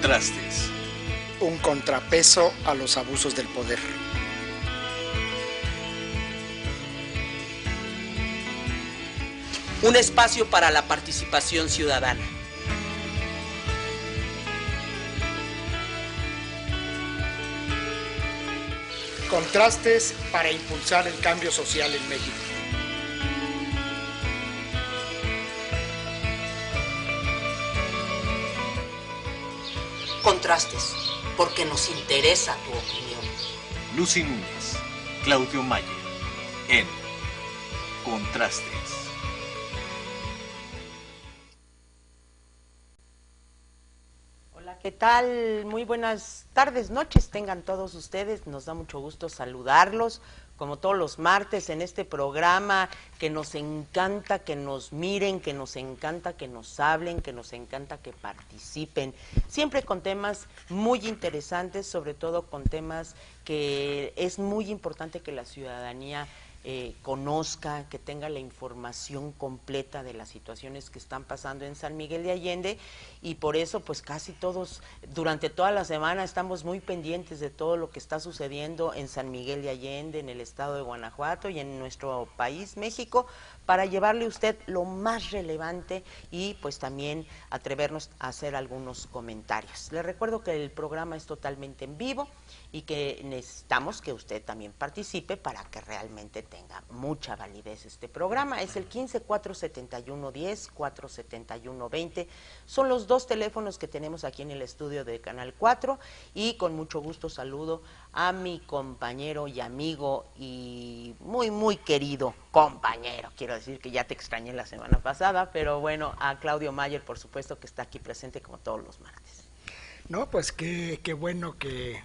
Contrastes. Un contrapeso a los abusos del poder. Un espacio para la participación ciudadana. Contrastes para impulsar el cambio social en México. Contrastes, porque nos interesa tu opinión. Lucy Núñez, Claudio Mayer, en Contrastes. Hola, ¿qué tal? Muy buenas tardes, noches tengan todos ustedes. Nos da mucho gusto saludarlos, como todos los martes en este programa que nos encanta que nos miren, que nos encanta que nos hablen, que nos encanta que participen. Siempre con temas muy interesantes, sobre todo con temas que es muy importante que la ciudadanía eh, conozca, que tenga la información completa de las situaciones que están pasando en San Miguel de Allende y por eso pues casi todos, durante toda la semana estamos muy pendientes de todo lo que está sucediendo en San Miguel de Allende, en el estado de Guanajuato y en nuestro país, México, para llevarle a usted lo más relevante y pues también atrevernos a hacer algunos comentarios. Le recuerdo que el programa es totalmente en vivo y que necesitamos que usted también participe para que realmente tenga mucha validez este programa. Es el 15 471 10 471 20. Son los dos teléfonos que tenemos aquí en el estudio de Canal 4 y con mucho gusto saludo a mi compañero y amigo y muy muy querido compañero. Quiero decir que ya te extrañé la semana pasada, pero bueno, a Claudio Mayer por supuesto que está aquí presente como todos los martes. No, pues qué, qué bueno que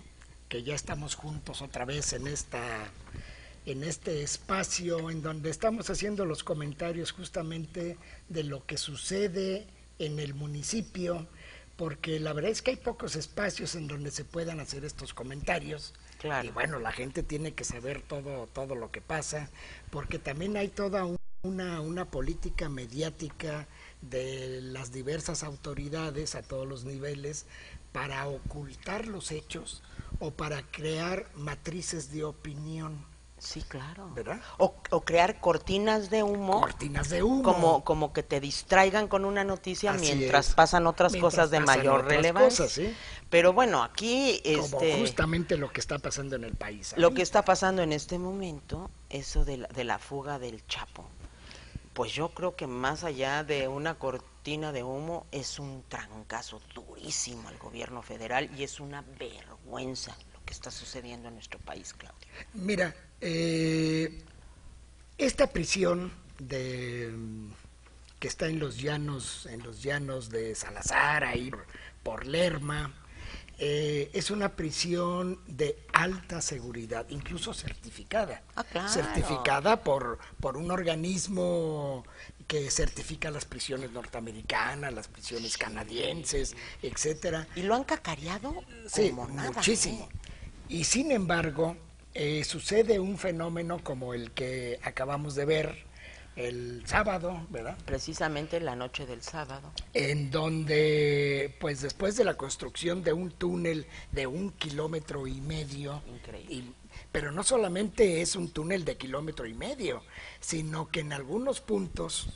que ya estamos juntos otra vez en esta en este espacio en donde estamos haciendo los comentarios justamente de lo que sucede en el municipio, porque la verdad es que hay pocos espacios en donde se puedan hacer estos comentarios. Claro. Y bueno, la gente tiene que saber todo, todo lo que pasa, porque también hay toda una, una política mediática de las diversas autoridades a todos los niveles para ocultar los hechos o para crear matrices de opinión. Sí, claro. ¿Verdad? O, o crear cortinas de humo. Cortinas de humo. Como, como que te distraigan con una noticia Así mientras es. pasan otras Mientras cosas de pasan mayor otras relevancia. cosas, ¿sí? Pero bueno, aquí Como este, justamente lo que está pasando en el país. lo que está pasando en este momento, eso de la, de la fuga del Chapo, pues yo creo que más allá de una cortina de humo, es un trancazo durísimo al gobierno federal y es una vergüenza lo que está sucediendo en nuestro país, Claudio. Mira, eh, esta prisión de que está en los llanos, en los llanos de Salazar, ahí por, por Lerma, eh, es una prisión de alta seguridad, incluso certificada. Ah, claro. Certificada por, por un organismo que certifica las prisiones norteamericanas, las prisiones canadienses, etcétera. Y lo han cacareado Sí, como nada. muchísimo. ¿eh? Y sin embargo, eh, sucede un fenómeno como el que acabamos de ver el sábado, ¿verdad? Precisamente la noche del sábado. En donde, pues después de la construcción de un túnel de un kilómetro y medio, Increíble. y- pero no solamente es un túnel de kilómetro y medio, sino que en algunos puntos,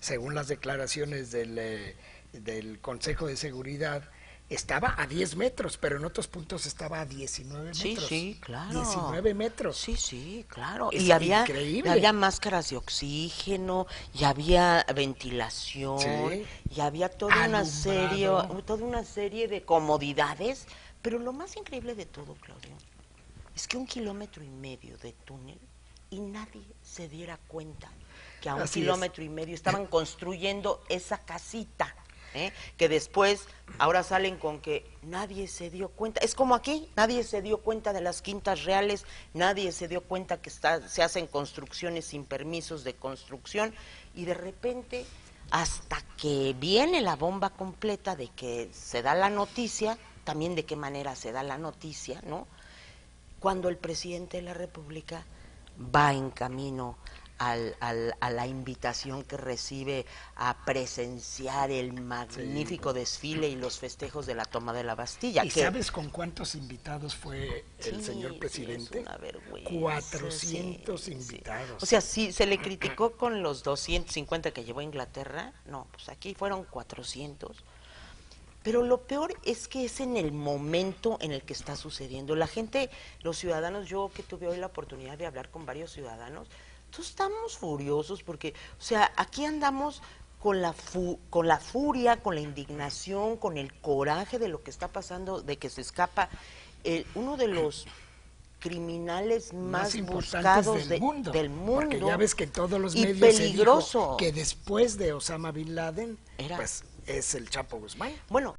según las declaraciones del, eh, del Consejo de Seguridad, estaba a 10 metros, pero en otros puntos estaba a 19 Sí, metros. sí, claro. 19 metros. Sí, sí, claro. Es y había, increíble. había máscaras de oxígeno, y había ventilación, Sí. y había toda una serie, toda una serie de comodidades. Pero lo más increíble de todo, Claudio, es que un kilómetro y medio de túnel y nadie se diera cuenta que a un Así es. kilómetro y medio estaban construyendo esa casita. ¿Eh? que después ahora salen con que nadie se dio cuenta. Es como aquí, nadie se dio cuenta de las quintas reales, nadie se dio cuenta que está, se hacen construcciones sin permisos de construcción y de repente hasta que viene la bomba completa de que se da la noticia, también de qué manera se da la noticia, ¿no? Cuando el presidente de la República va en camino al, al, a la invitación que recibe a presenciar el magnífico desfile y los festejos de la toma de la Bastilla. ¿Y que- sabes con cuántos invitados fue el Sí, señor sí, presidente? es una vergüenza, 400 sí, sí. invitados. O sea, si se le criticó con los 250 que llevó a Inglaterra, no, pues aquí fueron 400. Pero lo peor es que es en el momento en el que está sucediendo. La gente, los ciudadanos, yo que tuve hoy la oportunidad de hablar con varios ciudadanos, todos estamos furiosos porque, o sea, aquí andamos con la, fu- con la furia, con la indignación, con el coraje de lo que está pasando, de que se escapa el- uno de los criminales más, más importantes buscados del, de- mundo, del mundo. Porque ya ves que todos los y medios se dijo peligroso. que después de Osama Bin Laden, Era- pues es el Chapo Guzmán. Bueno,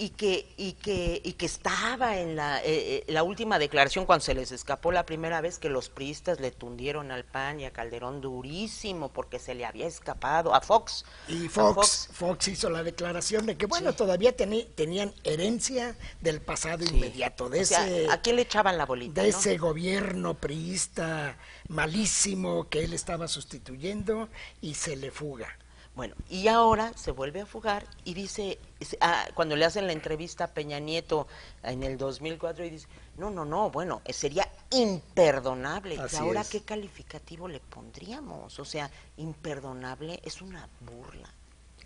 y que, y que, y que estaba en la, eh, eh, la última declaración cuando se les escapó la primera vez que los priistas le tundieron al PAN y a Calderón durísimo porque se le había escapado a Fox. Y Fox, Fox hizo la declaración de que, bueno, Sí. todavía tenían herencia del pasado Sí. inmediato, de O sea, ese... ¿A quién le echaban la bolita? de no? ese gobierno priista malísimo que él estaba sustituyendo y se le fuga. Bueno, y ahora se vuelve a fugar y dice, ah, cuando le hacen la entrevista a Peña Nieto en el 2004 y dice, no, no, no, bueno, eh, sería imperdonable. Así ¿Y ahora es. qué calificativo le pondríamos? O sea, imperdonable es una burla.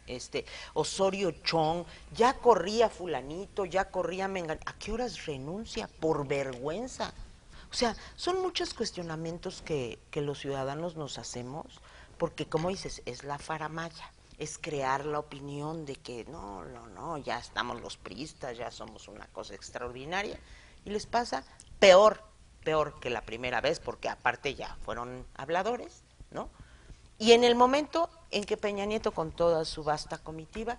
Este, Osorio Chong, ya corría fulanito, ya corría Mengan, ¿a qué horas renuncia? Por vergüenza. O sea, son muchos cuestionamientos que, que los ciudadanos nos hacemos, porque como dices, es la faramaya, es crear la opinión de que no, no, no, ya estamos los priistas, ya somos una cosa extraordinaria, y les pasa peor, peor que la primera vez, porque aparte ya fueron habladores, ¿no? Y en el momento en que Peña Nieto, con toda su vasta comitiva,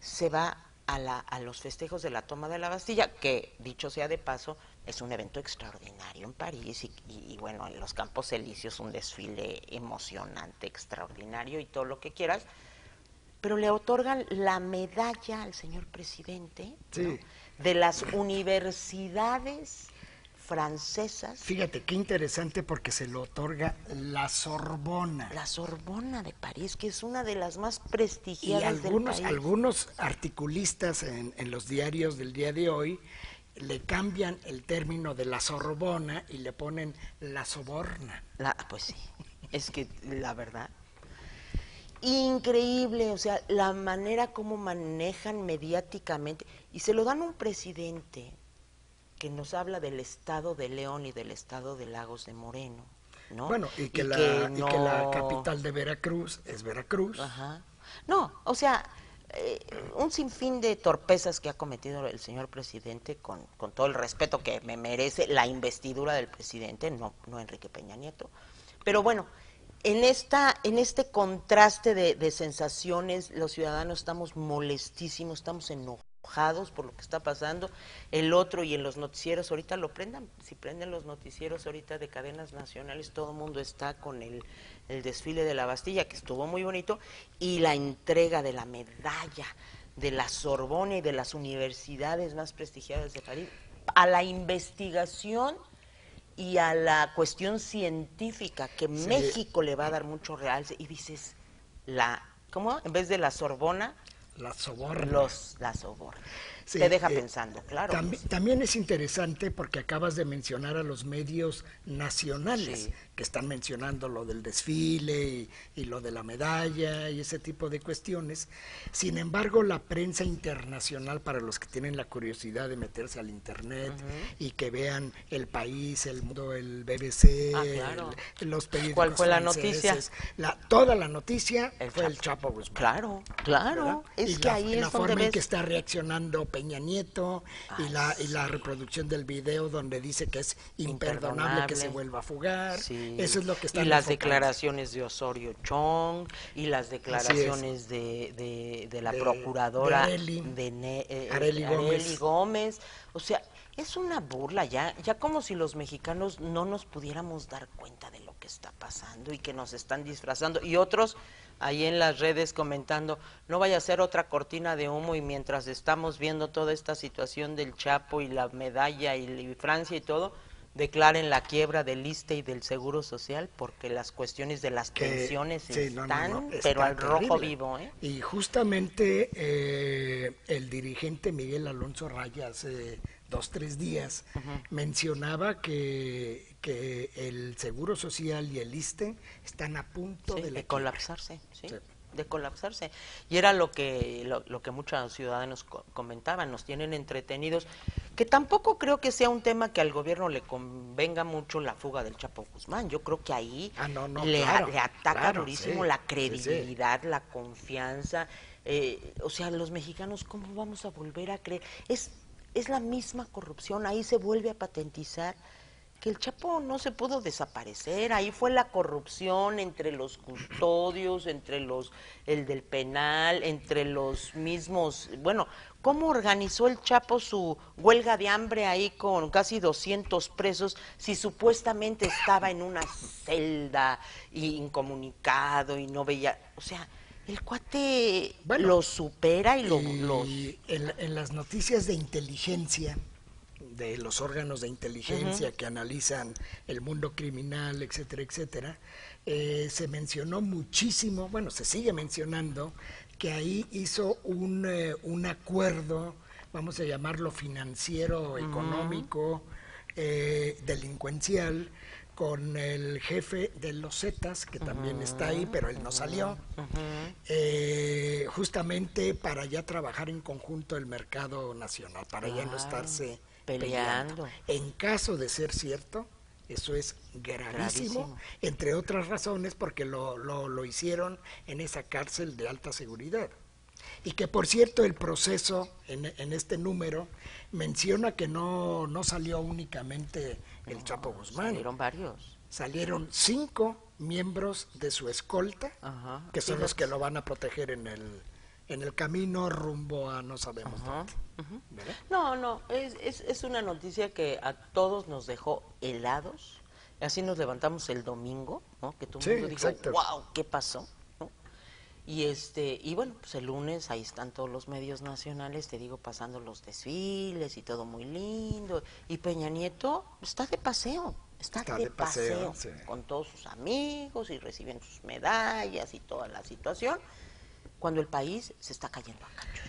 se va a, la- a los festejos de la toma de la Bastilla, que dicho sea de paso, es un evento extraordinario en París y, y- y, bueno, en los Campos Elíseos un desfile emocionante, extraordinario y todo lo que quieras, pero le otorgan la medalla al señor presidente Sí. ¿no? de las universidades francesas, Fíjate qué interesante porque se lo otorga la Sorbona. la Sorbona de París, que es una de las más Y prestigiadas algunos, del país. algunos articulistas en, en los diarios del día de hoy le cambian el término de la Sorbona y le ponen la Soborna. La- pues sí, es que la verdad. Increíble, o sea, la manera como manejan mediáticamente. Y se lo dan a un presidente que nos habla del estado de León y del estado de Lagos de Moreno. ¿no? Bueno, y que, la, y que la capital de Veracruz es Veracruz. Ajá. No, o sea, eh, un sinfín de torpezas que ha cometido el señor presidente, con, con todo el respeto que me merece la investidura del presidente, no, no Enrique Peña Nieto. Pero bueno, en, esta, en este contraste de, de sensaciones, los ciudadanos estamos molestísimos, estamos enojados por lo que está pasando. El otro y en los noticieros, ahorita lo prendan, si prenden los noticieros ahorita de cadenas nacionales, todo el mundo está con el, el desfile de la Bastilla, que estuvo muy bonito, y la entrega de la medalla de la Sorbona y de las universidades más prestigiadas de París a la investigación y a la cuestión científica que Sí. México le va a dar mucho realce y dices la ¿cómo? En vez de la Sorbona, La Soborna. los la Sorbona. Sí, Te deja eh, pensando, claro. Tambi- También es interesante porque acabas de mencionar a los medios nacionales Sí. Que están mencionando lo del desfile y, y lo de la medalla y ese tipo de cuestiones. Sin embargo, la prensa internacional, para los que tienen la curiosidad de meterse al Internet y que vean el país, el mundo, el BBC, Ah, claro. el- los periódicos ¿Cuál fue la noticia? la- toda la noticia El fue el Chapo. Guzmán. Claro, claro. ¿verdad? Es y que la, ahí la es donde forma en ves que está reaccionando Peña Nieto y la y la reproducción del video donde dice que es imperdonable, que se Imperdonable. vuelva a fugar. Sí. Eso es lo que Y las enfocando. declaraciones de Osorio Chong, y las declaraciones de, de, de la De- procuradora de Ne- eh, Gómez. Gómez. O sea, es una burla ya, ya como si los mexicanos no nos pudiéramos dar cuenta de lo que está pasando y que nos están disfrazando. Y otros ahí en las redes comentando, no vaya a ser otra cortina de humo y mientras estamos viendo toda esta situación del Chapo y la medalla y, y Francia y todo, declaren la quiebra del ISTE y del Seguro Social porque las cuestiones de las que- pensiones sí, están, no, no, está pero al rojo vivo, ¿eh? Y justamente eh, el dirigente Miguel Alonso Raya hace dos, tres días mencionaba que, que el Seguro Social y el ISTE están a punto Sí, de, de colapsarse, ¿sí? De colapsarse. Y era lo que lo, lo que muchos ciudadanos co- comentaban, nos tienen entretenidos, que tampoco creo que sea un tema que al gobierno le convenga mucho la fuga del Chapo Guzmán. Yo creo que ahí Ah, no, no, le, claro, le ataca claro, durísimo sí, la sí, sí. credibilidad, la confianza. eh, o sea, los mexicanos, ¿cómo vamos a volver a creer? Es, es la misma corrupción, ahí se vuelve a patentizar que el Chapo no se pudo desaparecer, ahí fue la corrupción entre los custodios, entre los el del penal, entre los mismos, bueno, ¿cómo organizó el Chapo su huelga de hambre ahí con casi 200 presos si supuestamente estaba en una celda y incomunicado y no veía, o sea, el cuate Bueno, lo supera y lo, Y los en, en las noticias de inteligencia, de los órganos de inteligencia que analizan el mundo criminal, etcétera, etcétera, eh, se mencionó muchísimo, bueno, se sigue mencionando, que ahí hizo un, eh, un acuerdo, vamos a llamarlo financiero, económico, eh, delincuencial, con el jefe de los Zetas, que también está ahí, pero él no salió, eh, justamente para ya trabajar en conjunto el mercado nacional, para ya no estarse peleando. peleando. En caso de ser cierto, eso es gravísimo, Gravísimo. entre otras razones porque lo, lo, lo hicieron en esa cárcel de alta seguridad. Y que por cierto el proceso en, en este número menciona que no, no salió únicamente el Chapo Guzmán, salieron varios. salieron cinco miembros de su escolta, Ajá, que son los que lo van a proteger en el, en el camino rumbo a no sabemos Ajá, dónde. No, no, es, es, es una noticia que a todos nos dejó helados. Así nos levantamos el domingo, ¿no? Que todo el Sí, mundo dijo, exacto. wow, ¿qué pasó? ¿no? Y este, y bueno, pues el lunes ahí están todos los medios nacionales, te digo, pasando los desfiles y todo muy lindo. Y Peña Nieto está de paseo, está, Está de, de paseo, paseo, sí. con todos sus amigos y reciben sus medallas y toda la situación, cuando el país se está cayendo a cachos.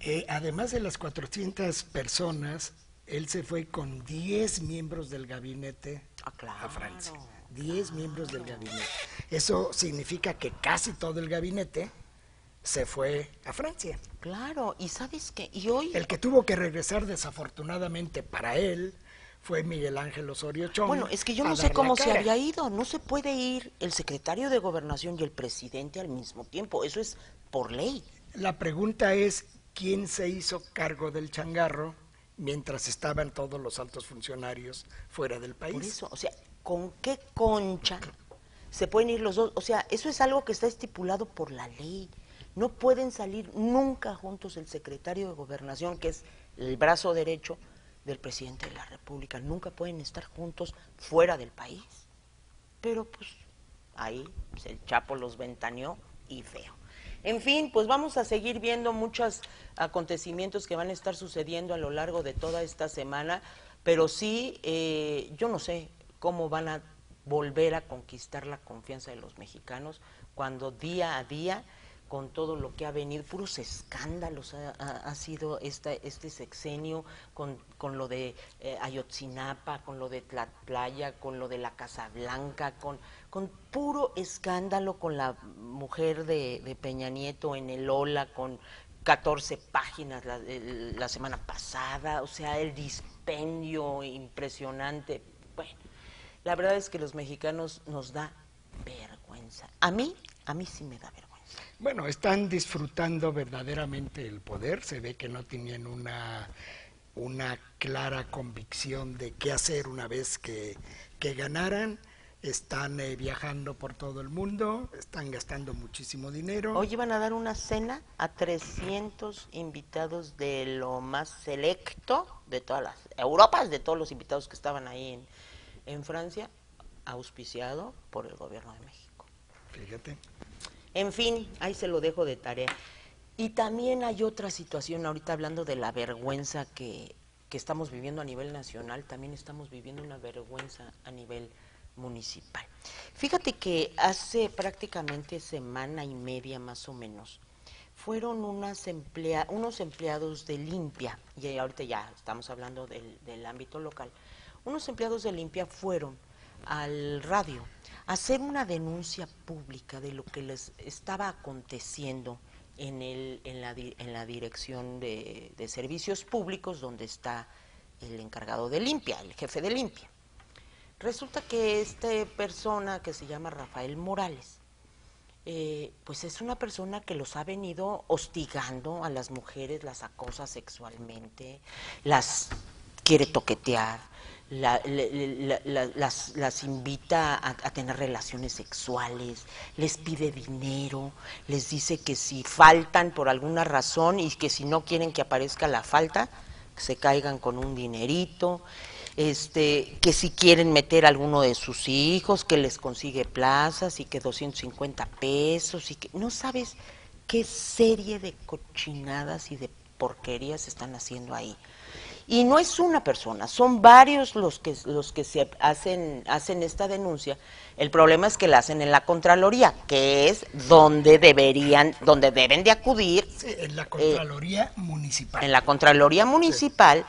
Eh, además de las 400 personas, él se fue con 10 miembros del gabinete Ah, claro, a Francia. 10 miembros del gabinete. Eso significa que casi todo el gabinete se fue a Francia. Claro, y sabes qué, y hoy, El que tuvo que regresar desafortunadamente para él fue Miguel Ángel Osorio Chong. bueno, es que yo no sé cómo se había ido, no se puede ir el secretario de gobernación y el presidente al mismo tiempo, eso es por ley. La pregunta es, ¿quién se hizo cargo del changarro mientras estaban todos los altos funcionarios fuera del país? Por eso, o sea, ¿con qué concha se pueden ir los dos? O sea, eso es algo que está estipulado por la ley. No pueden salir nunca juntos el secretario de gobernación, que es el brazo derecho del presidente de la República. Nunca pueden estar juntos fuera del país. Pero pues ahí pues, el Chapo los ventaneó y feo. En fin, pues vamos a seguir viendo muchos acontecimientos que van a estar sucediendo a lo largo de toda esta semana, pero sí, eh, yo no sé cómo van a volver a conquistar la confianza de los mexicanos cuando día a día con todo lo que ha venido, puros escándalos ha, sido este sexenio con, lo de eh, Ayotzinapa, con lo de Tlatlaya, con lo de la Casa Blanca, con, puro escándalo con la mujer de, Peña Nieto en el Ola, con 14 páginas la, la semana pasada, o sea, el dispendio impresionante. Bueno, la verdad es que los mexicanos nos da vergüenza. A mí, a mí sí me da vergüenza. Bueno, están disfrutando verdaderamente el poder, se ve que no tenían una, una clara convicción de qué hacer una vez que, que ganaran, están eh, viajando por todo el mundo, están gastando muchísimo dinero. Hoy iban a dar una cena a 300 invitados de lo más selecto de todas las Europas, de todos los invitados que estaban ahí en, en Francia, auspiciado por el gobierno de México. Fíjate. En fin, ahí se lo dejo de tarea. Y también hay otra situación, ahorita hablando de la vergüenza que que estamos viviendo a nivel nacional, también estamos viviendo una vergüenza a nivel municipal. Fíjate que hace prácticamente semana y media más o menos, fueron unas unos empleados de limpia, y ahorita ya estamos hablando del, del ámbito local, unos empleados de limpia fueron al radio hacer una denuncia pública de lo que les estaba aconteciendo en, la, dirección de, de servicios públicos donde está el encargado de limpia, el jefe de limpia. Resulta que esta persona que se llama Rafael Morales, eh, pues es una persona que los ha venido hostigando a las mujeres, las acosa sexualmente, las quiere toquetear, la- las, las invita a, a tener relaciones sexuales, les pide dinero, les dice que si faltan por alguna razón y que si no quieren que aparezca la falta, que se caigan con un dinerito, este, que si quieren meter a alguno de sus hijos, que les consigue plazas y que 250 pesos y que no sabes qué serie de cochinadas y de porquerías están haciendo ahí. Y no es una persona, son varios los que los que se hacen hacen esta denuncia. El problema es que la hacen en la Contraloría, que es donde deberían donde deben de acudir Sí, en la Contraloría Municipal. Eh, en la Contraloría Municipal,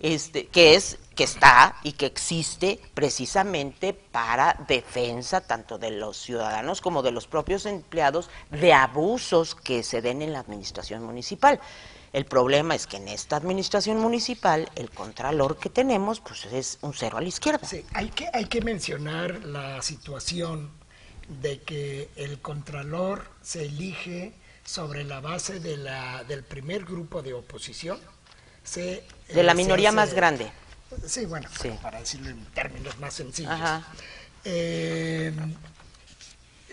este, que es que está y que existe precisamente para defensa tanto de los ciudadanos como de los propios empleados de abusos que se den en la administración municipal. El problema es que en esta administración municipal el contralor que tenemos pues es un cero a la izquierda. Sí, hay que, hay que mencionar la situación de que el Contralor se elige sobre la base de la, del primer grupo de oposición. Se, De la eh, minoría hace- más grande. Sí, bueno, Sí. para decirlo en términos más sencillos. Ajá. Eh,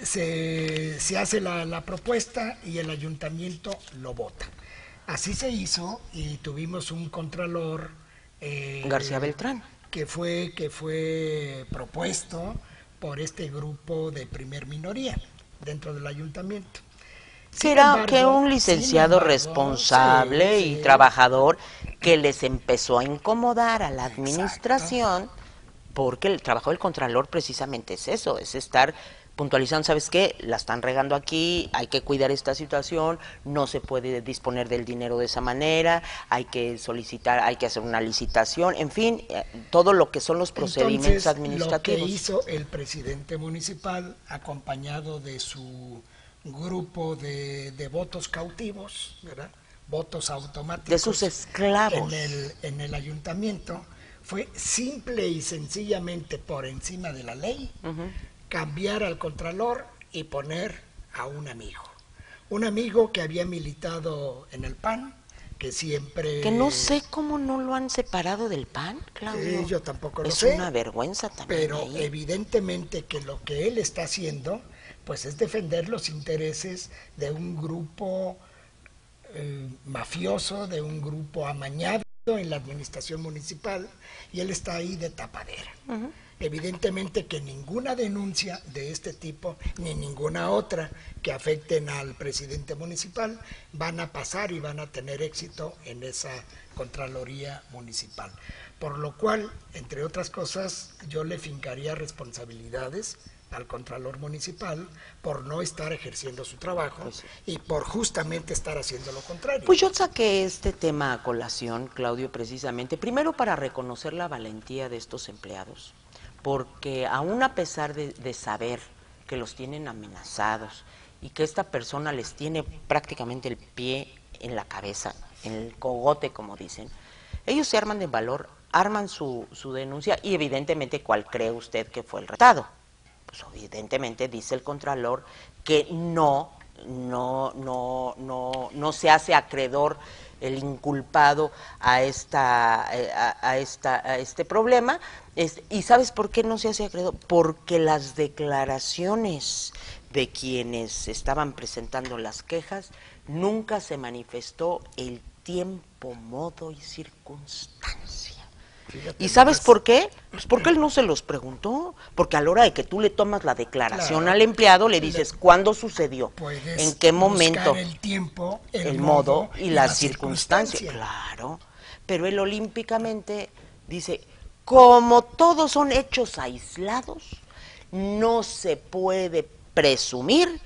se, se hace la, la propuesta y el ayuntamiento lo vota. Así se hizo y tuvimos un contralor eh, García Beltrán. que fue que fue propuesto por este grupo de primer minoría dentro del ayuntamiento. Embargo- que un licenciado embargo, responsable sí, y trabajador que les empezó a incomodar a la administración porque el trabajo del contralor precisamente es eso, es estar puntualizando, ¿sabes qué? La están regando aquí, hay que cuidar esta situación, no se puede disponer del dinero de esa manera, hay que solicitar, hay que hacer una licitación, en fin, eh, todo lo que son los procedimientos Entonces, administrativos. Lo que hizo el presidente municipal, acompañado de su grupo de, de votos cautivos, ¿verdad? votos automáticos. De sus esclavos. En el, en el ayuntamiento, fue simple y sencillamente por encima de la ley cambiar al contralor y poner a un amigo. Un amigo que había militado en el PAN, que siempre... Que no sé cómo no lo han separado del PAN, Claudio. Eh, yo tampoco lo es sé. una vergüenza también. Pero ahí. evidentemente que lo que él está haciendo, pues es defender los intereses de un grupo eh, mafioso, de un grupo amañado en la administración municipal, y él está ahí de tapadera. Evidentemente que ninguna denuncia de este tipo, ni ninguna otra que afecten al presidente municipal, van a pasar y van a tener éxito en esa Contraloría Municipal. Por lo cual, entre otras cosas, yo le fincaría responsabilidades al Contralor Municipal por no estar ejerciendo su trabajo y por justamente estar haciendo lo contrario. Pues yo saqué este tema a colación, Claudio, precisamente, primero para reconocer la valentía de estos empleados, porque aún a pesar de, de saber que los tienen amenazados y que esta persona les tiene prácticamente el pie en la cabeza, en el cogote, como dicen, ellos se arman de valor, arman su, su denuncia y evidentemente cuál cree usted que fue el retado. Pues evidentemente dice el Contralor que no, no, no, no, no se hace acreedor el inculpado a esta, eh, a, esta, a este problema. ¿Y sabes por qué no se hace acreedor? Porque las declaraciones de quienes estaban presentando las quejas nunca se manifestó el tiempo, modo y circunstancia. Fíjate ¿Y sabes por qué? Pues porque él no se los preguntó. Porque a la hora de que tú le tomas la declaración Claro. al empleado, le dices cuándo sucedió, en qué momento, el tiempo, el, el modo y, la las circunstancias. circunstancia. Claro. pero él olímpicamente dice, como todos son hechos aislados, no se puede presumir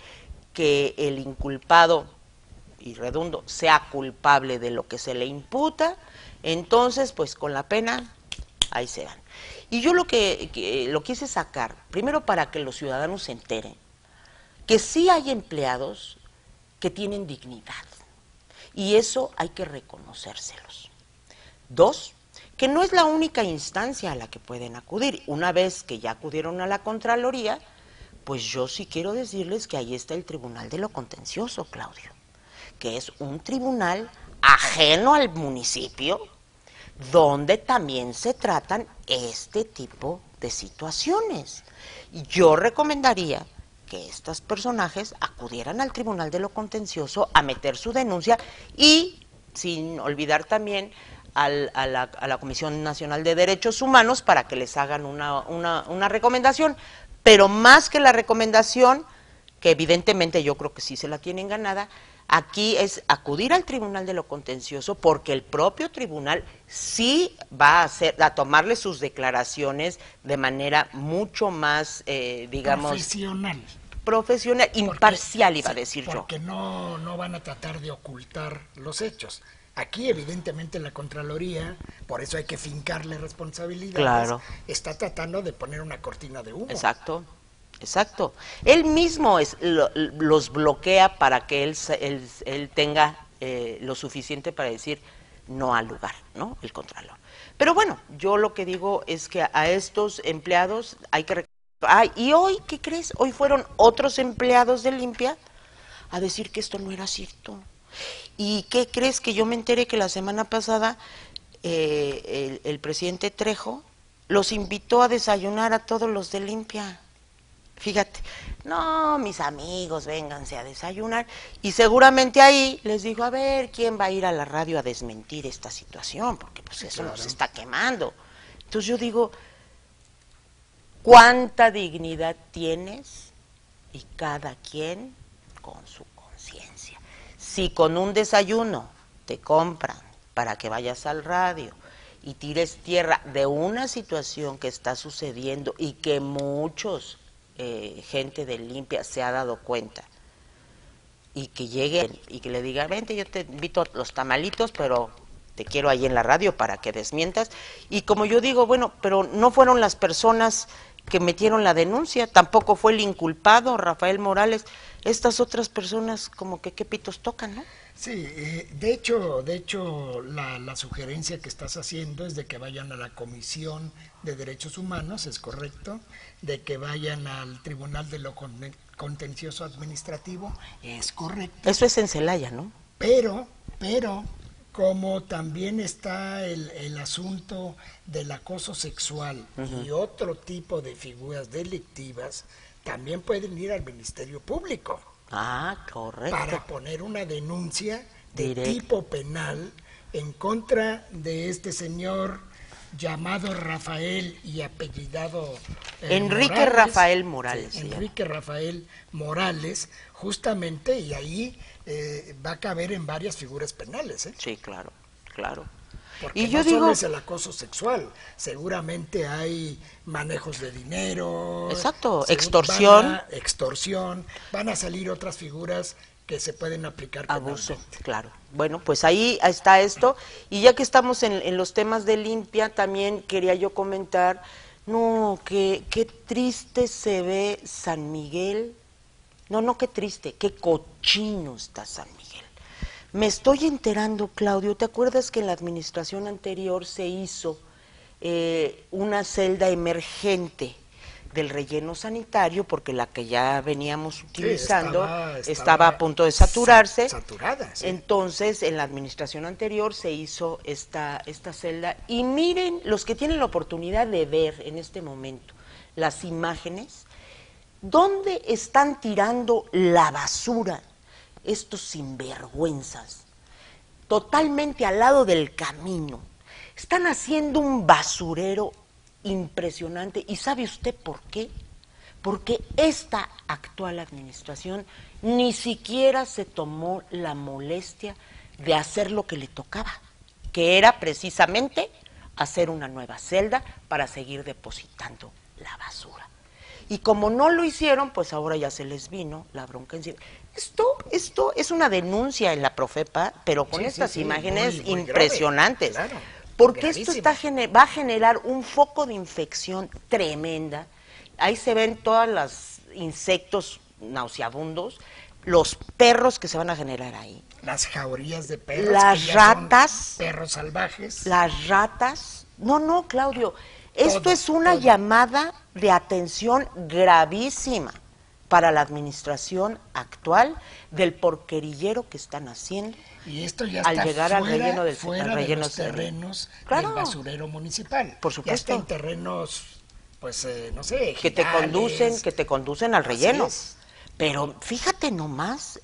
que el inculpado, y redundo, sea culpable de lo que se le imputa, entonces pues con la pena ahí se van. Y yo lo que, lo quise sacar, primero para que los ciudadanos se enteren, que sí hay empleados que tienen dignidad. Y eso hay que reconocérselos. Dos, que no es la única instancia a la que pueden acudir. Una vez que ya acudieron a la Contraloría, pues yo sí quiero decirles que ahí está el Tribunal de lo Contencioso, Claudio, que es un tribunal ajeno al municipio, donde también se tratan este tipo de situaciones. Yo recomendaría que estos personajes acudieran al Tribunal de lo Contencioso a meter su denuncia y sin olvidar también a, la, Comisión Nacional de Derechos Humanos para que les hagan una, una recomendación. Pero más que la recomendación, que evidentemente yo creo que sí se la tienen ganada, Aquí es acudir al Tribunal de lo Contencioso porque el propio tribunal sí va a, hacer, a tomarle sus declaraciones de manera mucho más, eh, digamos... Profesional. Profesional, imparcial iba a decir yo. Porque no, no van a tratar de ocultar los hechos. Aquí, evidentemente, la Contraloría, por eso hay que fincarle responsabilidades, claro. está tratando de poner una cortina de humo. Exacto. Exacto. Él mismo es, los bloquea para que él, él, tenga eh, lo suficiente para decir no al lugar, ¿no? El Contralor. Pero bueno, yo lo que digo es que a estos empleados hay que... Ay, y hoy, ¿qué crees? Hoy fueron otros empleados de Limpia a decir que esto no era cierto. ¿Y qué crees que yo me enteré que la semana pasada eh, el, el presidente Trejo los invitó a desayunar a todos los de Limpia? Fíjate, no, mis amigos, vénganse a desayunar. Y seguramente ahí les digo, a ver, ¿quién va a ir a la radio a desmentir esta situación? Porque pues eso nos está quemando. Entonces yo digo, ¿cuánta dignidad tienes? Y cada quien con su conciencia. Si con un desayuno te compran para que vayas al radio y tires tierra de una situación que está sucediendo y que muchos eh, gente de limpia se ha dado cuenta y que llegue y que le diga, vente, yo te invito a los tamalitos, pero te quiero ahí en la radio para que desmientas. Y como yo digo, bueno, pero no fueron las personas que metieron la denuncia, tampoco fue el inculpado, Rafael Morales, estas otras personas como que qué pitos tocan, ¿no? Sí, eh, de hecho, de hecho la, la, sugerencia que estás haciendo es de que vayan a la Comisión de Derechos Humanos, es correcto, de que vayan al Tribunal de lo Contencioso Administrativo, es correcto. Eso es en Celaya, ¿no? Pero, pero, como también está el, el asunto del acoso sexual y otro tipo de figuras delictivas, también pueden ir al Ministerio Público. Ah, correcto. Para poner una denuncia de tipo penal en contra de este señor llamado Rafael y apellidado eh, Enrique Rafael Morales. Enrique Rafael Morales, justamente, y ahí eh, va a caber en varias figuras penales. ¿eh? Sí, claro, claro. Porque y yo no digo... solo es el acoso sexual, seguramente hay manejos de dinero. Exacto, extorsión. extorsión, van a salir otras figuras que se pueden aplicar abuso claro bueno pues ahí está esto y ya que estamos en, los temas de limpia también quería yo comentar no que qué triste se ve San Miguel no no qué triste qué cochino está San Miguel me estoy enterando Claudio te acuerdas que en la administración anterior se hizo eh, una celda emergente del relleno sanitario, porque la que ya veníamos utilizando estaba, a punto de saturarse. Saturada. Entonces, en la administración anterior se hizo esta, esta celda. Y miren, los que tienen la oportunidad de ver en este momento las imágenes, ¿dónde están tirando la basura estos sinvergüenzas? Totalmente al lado del camino. Están haciendo un basurero impresionante. ¿Y sabe usted por qué? Porque esta actual administración ni siquiera se tomó la molestia de hacer lo que le tocaba, que era precisamente hacer una nueva celda para seguir depositando la basura. Y como no lo hicieron, pues ahora ya se les vino la bronca encima. Esto, esto es una denuncia en la Profepa, pero con Sí, estas sí, imágenes muy- muy grave, impresionantes. claro, porque esto está va a generar un foco de infección tremenda. Ahí se ven todos los insectos nauseabundos, los perros que se van a generar ahí, Las jaurías de perros. Las ratas. Perros salvajes. las ratas. No, no, Claudio. Esto es una todo. llamada de atención gravísima para la administración actual del porquerillero que están haciendo. Y esto ya al está llegar al relleno del- fuera al de relleno los terrenos Claro. del basurero municipal. Por Ya supuesto. está en terrenos, pues, eh, no sé, que te conducen, que te conducen al relleno. Pero fíjate nomás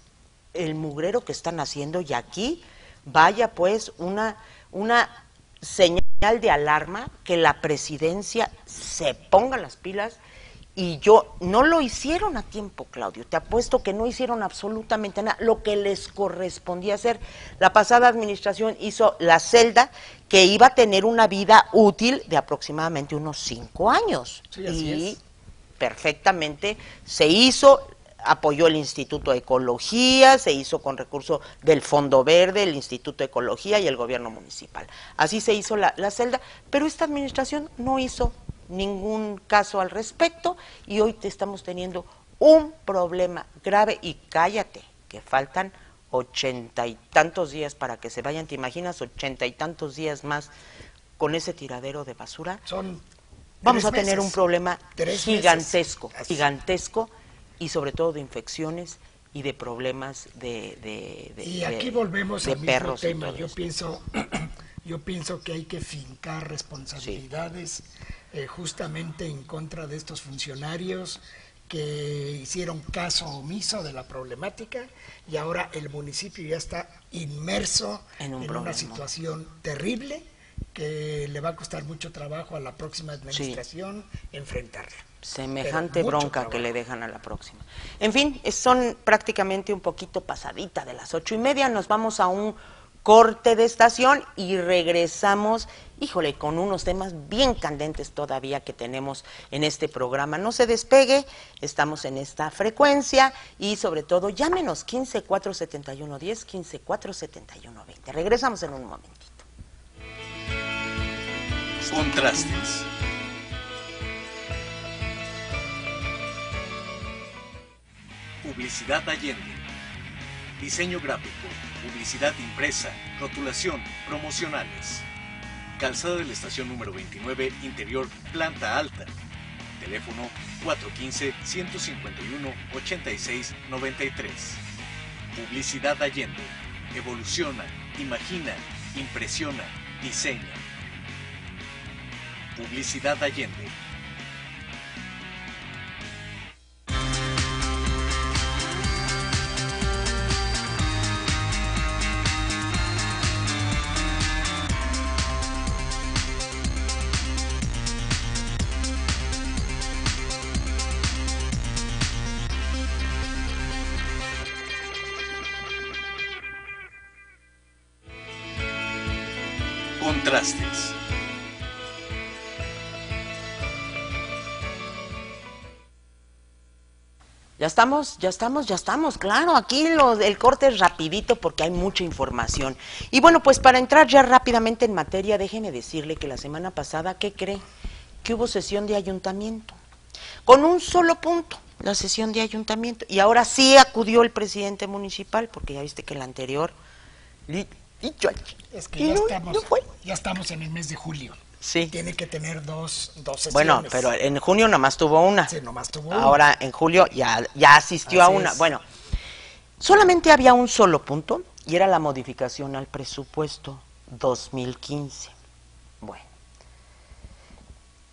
el mugrero que están haciendo y aquí vaya pues una, una señal de alarma que la presidencia se ponga las pilas y yo no lo hicieron a tiempo, Claudio. Te apuesto que no hicieron absolutamente nada. Lo que les correspondía hacer. La pasada administración hizo la celda que iba a tener una vida útil de aproximadamente unos cinco años. Sí, así y es. perfectamente se hizo, apoyó el Instituto de Ecología, se hizo con recurso del Fondo Verde, el Instituto de Ecología y el gobierno municipal. Así se hizo la, la celda, pero esta administración no hizo ningún caso al respecto y hoy te estamos teniendo un problema grave y cállate, que faltan ochenta y tantos días para que se vayan, ¿te imaginas ochenta y tantos días más con ese tiradero de basura? Son Vamos a tener meses. un problema gigantesco, gigantesco y sobre todo de infecciones y de problemas de, de, de- Y de- aquí volvemos al mismo tema. Yo pienso, yo pienso que hay que fincar responsabilidades eh, justamente en contra de estos funcionarios que hicieron caso omiso de la problemática y ahora el municipio ya está inmerso En un una situación terrible que le va a costar mucho trabajo a la próxima administración enfrentarla. Semejante bronca que le dejan a la próxima. En fin, son prácticamente un poquito pasadita de las ocho y media. Nos vamos a un corte de estación y regresamos, híjole, con unos temas bien candentes todavía que tenemos en este programa. No se despegue, estamos en esta frecuencia y sobre todo llámenos 15 471 10, 15 471 20. Regresamos en un momentito. Contrastes. Publicidad Allende. Diseño gráfico, publicidad impresa, rotulación, promocionales. Calzada de la estación número 29, interior, planta alta. Teléfono 415-151-8693. Publicidad Allende. Evoluciona, imagina, impresiona, diseña. Publicidad Allende. Contrastes. Ya estamos, ya estamos, ya estamos, claro, aquí los- el corte es rapidito porque hay mucha información. Y bueno, pues para entrar ya rápidamente en materia, déjeme decirle que la semana pasada, ¿qué cree? Que hubo sesión de ayuntamiento, con un solo punto, la sesión de ayuntamiento. Y ahora sí acudió el presidente municipal, porque ya viste que el anterior, Es que ya no- estamos, no ya estamos en el mes de julio. Sí. Tiene que tener dos, dos sesiones. Bueno, pero en junio nomás tuvo una. Sí, nomás tuvo una. Ahora en julio ya, ya asistió Así a una. es. Bueno, solamente había un solo punto y era la modificación al presupuesto 2015. Bueno,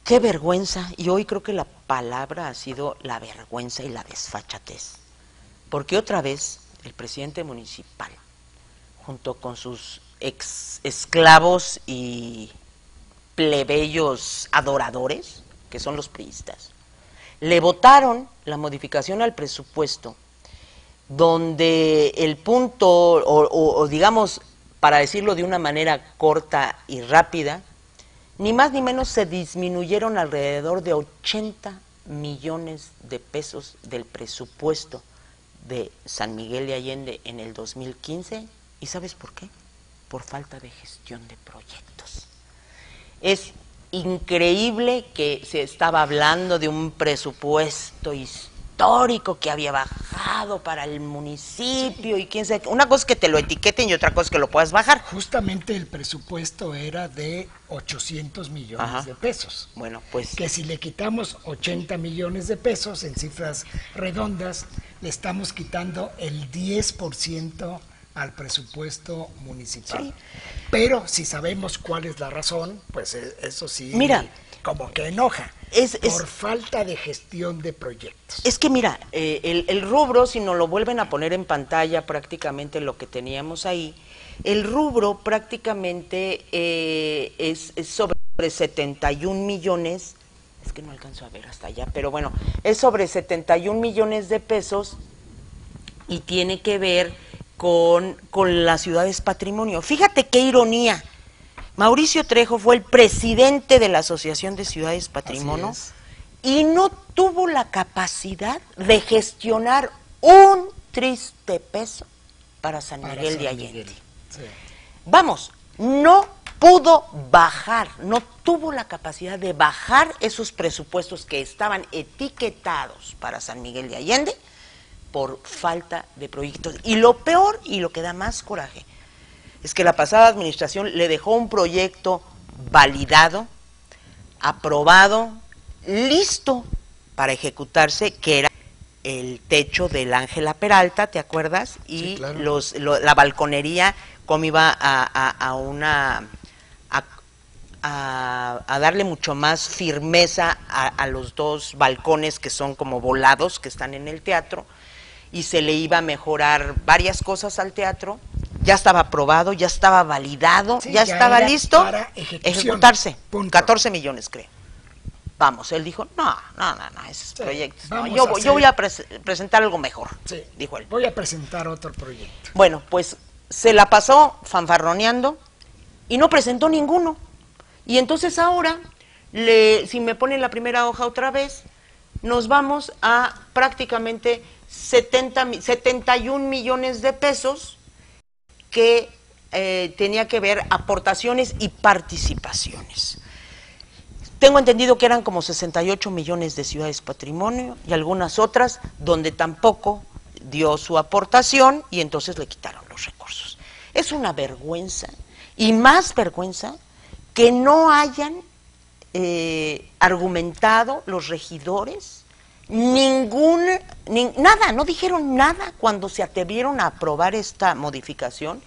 qué vergüenza. Y hoy creo que la palabra ha sido la vergüenza y la desfachatez. Porque otra vez el presidente municipal, junto con sus ex esclavos y plebeyos adoradores, que son los priistas, le votaron la modificación al presupuesto, donde el punto, o, o- digamos, para decirlo de una manera corta y rápida, ni más ni menos se disminuyeron alrededor de 80 millones de pesos del presupuesto de San Miguel de Allende en el 2015. ¿Y sabes por qué? Por falta de gestión de proyectos. Es increíble que se estaba hablando de un presupuesto histórico que había bajado para el municipio y quién sabe. Una cosa es que te lo etiqueten y otra cosa es que lo puedas bajar. Justamente el presupuesto era de 800 millones Ajá. de pesos. Bueno, pues Que si le quitamos 80 millones de pesos en cifras redondas, le estamos quitando el 10% al presupuesto municipal. Sí. Pero si sabemos cuál es la razón, pues eh, eso sí, Mira. como que enoja. Es- es- por falta de gestión de proyectos. Es que mira, eh, el, el rubro, si nos lo vuelven a poner en pantalla prácticamente lo que teníamos ahí, el rubro prácticamente eh, es, es sobre 71 millones, es que no alcanzo a ver hasta allá, pero bueno, es sobre 71 millones de pesos y tiene que ver con, con las ciudades patrimonio. Fíjate qué ironía. Mauricio Trejo fue el presidente de la Asociación de Ciudades Patrimonio y no tuvo la capacidad de gestionar un triste peso para San para Miguel San de Allende. Miguel. Sí. Vamos, no pudo bajar, no tuvo la capacidad de bajar esos presupuestos que estaban etiquetados para San Miguel de Allende por falta de proyectos. Y lo peor y lo que da más coraje es que la pasada administración le dejó un proyecto validado, aprobado, listo para ejecutarse, que era el techo del Ángela Peralta, ¿te acuerdas? Y Sí, claro. los, lo- la balconería, cómo iba a, a- a una... A, a- a darle mucho más firmeza a, a los dos balcones que son como volados, que están en el teatro, y se le iba a mejorar varias cosas al teatro. Ya estaba aprobado, ya estaba validado, Sí, ya, ya estaba listo. para. Ejecutarse. Punto. 14 millones, creo. Vamos, él dijo, no, no, no, no, esos Sí, proyectos. no, yo, voy- yo voy a pres- presentar algo mejor, Sí. dijo él. Voy a presentar otro proyecto. Bueno, pues se la pasó fanfarroneando y no presentó ninguno. Y entonces ahora, le, si me ponen la primera hoja otra vez, nos vamos a prácticamente 70, mi- 71 millones de pesos que eh, tenía que ver aportaciones y participaciones. Tengo entendido que eran como 68 millones de ciudades patrimonio y algunas otras donde tampoco dio su aportación y entonces le quitaron los recursos. Es una vergüenza y más vergüenza que no hayan eh, argumentado los regidores ningún, nin- nada, no dijeron nada cuando se atrevieron a aprobar esta modificación.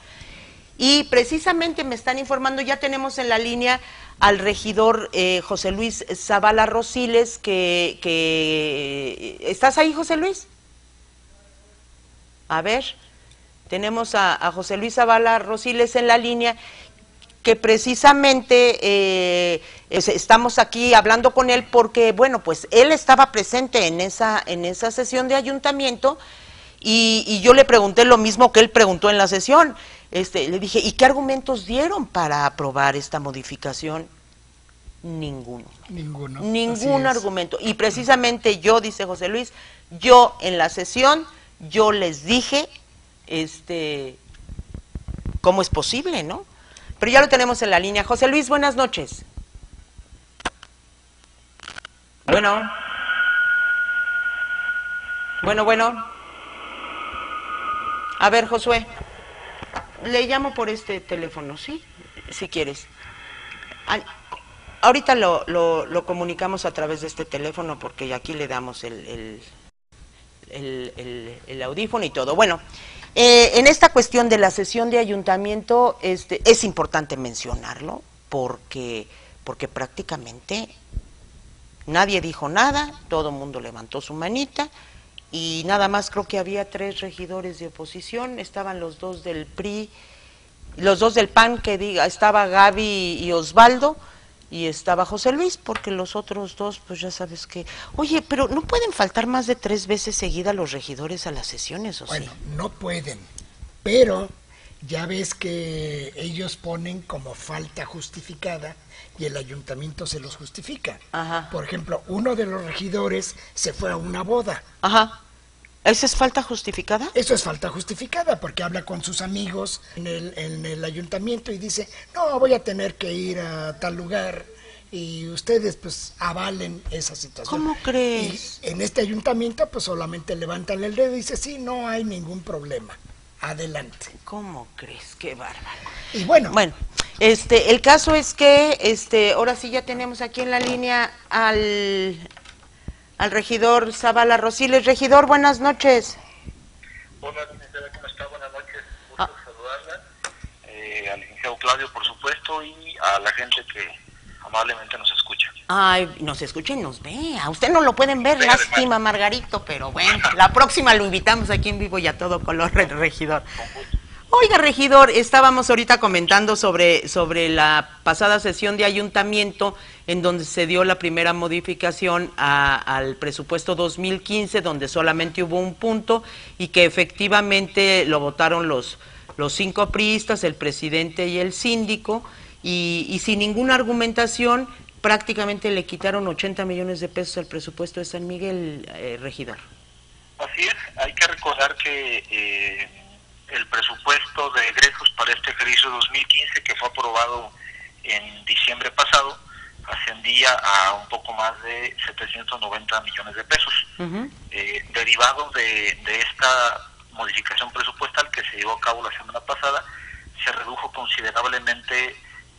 Y precisamente me están informando, ya tenemos en la línea al regidor eh, José Luis Zavala Rosiles, que, que... ¿Estás ahí, José Luis? A ver, tenemos a, a José Luis Zavala Rosiles en la línea, que precisamente eh, es- estamos aquí hablando con él porque, bueno, pues él estaba presente en esa, en esa sesión de ayuntamiento y, y yo le pregunté lo mismo que él preguntó en la sesión. Este, le dije, ¿y qué argumentos dieron para aprobar esta modificación? Ninguno. Ninguno. Ningún argumento. Y precisamente yo, dice José Luis, yo en la sesión, yo les dije, este, ¿cómo es posible, no? Pero ya lo tenemos en la línea. José Luis, buenas noches. Bueno. Bueno, bueno. A ver, Josué. Le llamo por este teléfono, ¿sí? Si quieres. Ahorita lo, lo, lo comunicamos a través de este teléfono porque aquí le damos el, el- el- el audífono y todo. Bueno, eh, en esta cuestión de la sesión de ayuntamiento este, es importante mencionarlo porque, porque prácticamente nadie dijo nada, todo el mundo levantó su manita y nada más creo que había tres regidores de oposición, estaban los dos del PRI, los dos del PAN que diga, estaba Gaby y Osvaldo y estaba José Luis, porque los otros dos, pues ya sabes que, oye, pero no pueden faltar más de tres veces seguidas los regidores a las sesiones, ¿o Bueno, sí? no pueden, pero ya ves que ellos ponen como falta justificada y el ayuntamiento se los justifica. Ajá. Por ejemplo, uno de los regidores se fue a una boda. Ajá. ¿Esa es falta justificada? Eso es falta justificada porque habla con sus amigos en el, en el ayuntamiento y dice, no, voy a tener que ir a tal lugar y ustedes pues avalen esa situación. ¿Cómo crees? Y en este ayuntamiento pues solamente levantan el dedo y dice, sí, no hay ningún problema. Adelante. ¿Cómo crees? Qué bárbaro. Y bueno, Bueno, este, el caso es que, este, ahora sí ya tenemos aquí en la línea al, al regidor Zavala Rosiles. Regidor, buenas noches. Hola, ¿cómo está? Buenas noches. Gusto Ah. saludarla. Eh, al licenciado Claudio, por supuesto, y a la gente que amablemente nos escucha. Ay, nos escucha y nos ve. A usted no lo pueden ver, lástima, Margarito, pero bueno, la próxima lo invitamos aquí en vivo y a todo color, re- regidor. Oiga, regidor, estábamos ahorita comentando sobre, sobre la pasada sesión de ayuntamiento en donde se dio la primera modificación a- al presupuesto 2015, donde solamente hubo un punto y que efectivamente lo votaron los, los cinco priistas, el presidente y el síndico, y, y sin ninguna argumentación prácticamente le quitaron 80 millones de pesos al presupuesto de San Miguel, eh, regidor. Así es, hay que recordar que eh, el presupuesto de egresos para este ejercicio 2015, que fue aprobado en diciembre pasado, ascendía a un poco más de 790 millones de pesos. Eh, derivado de, de esta modificación presupuestal que se llevó a cabo la semana pasada, se redujo considerablemente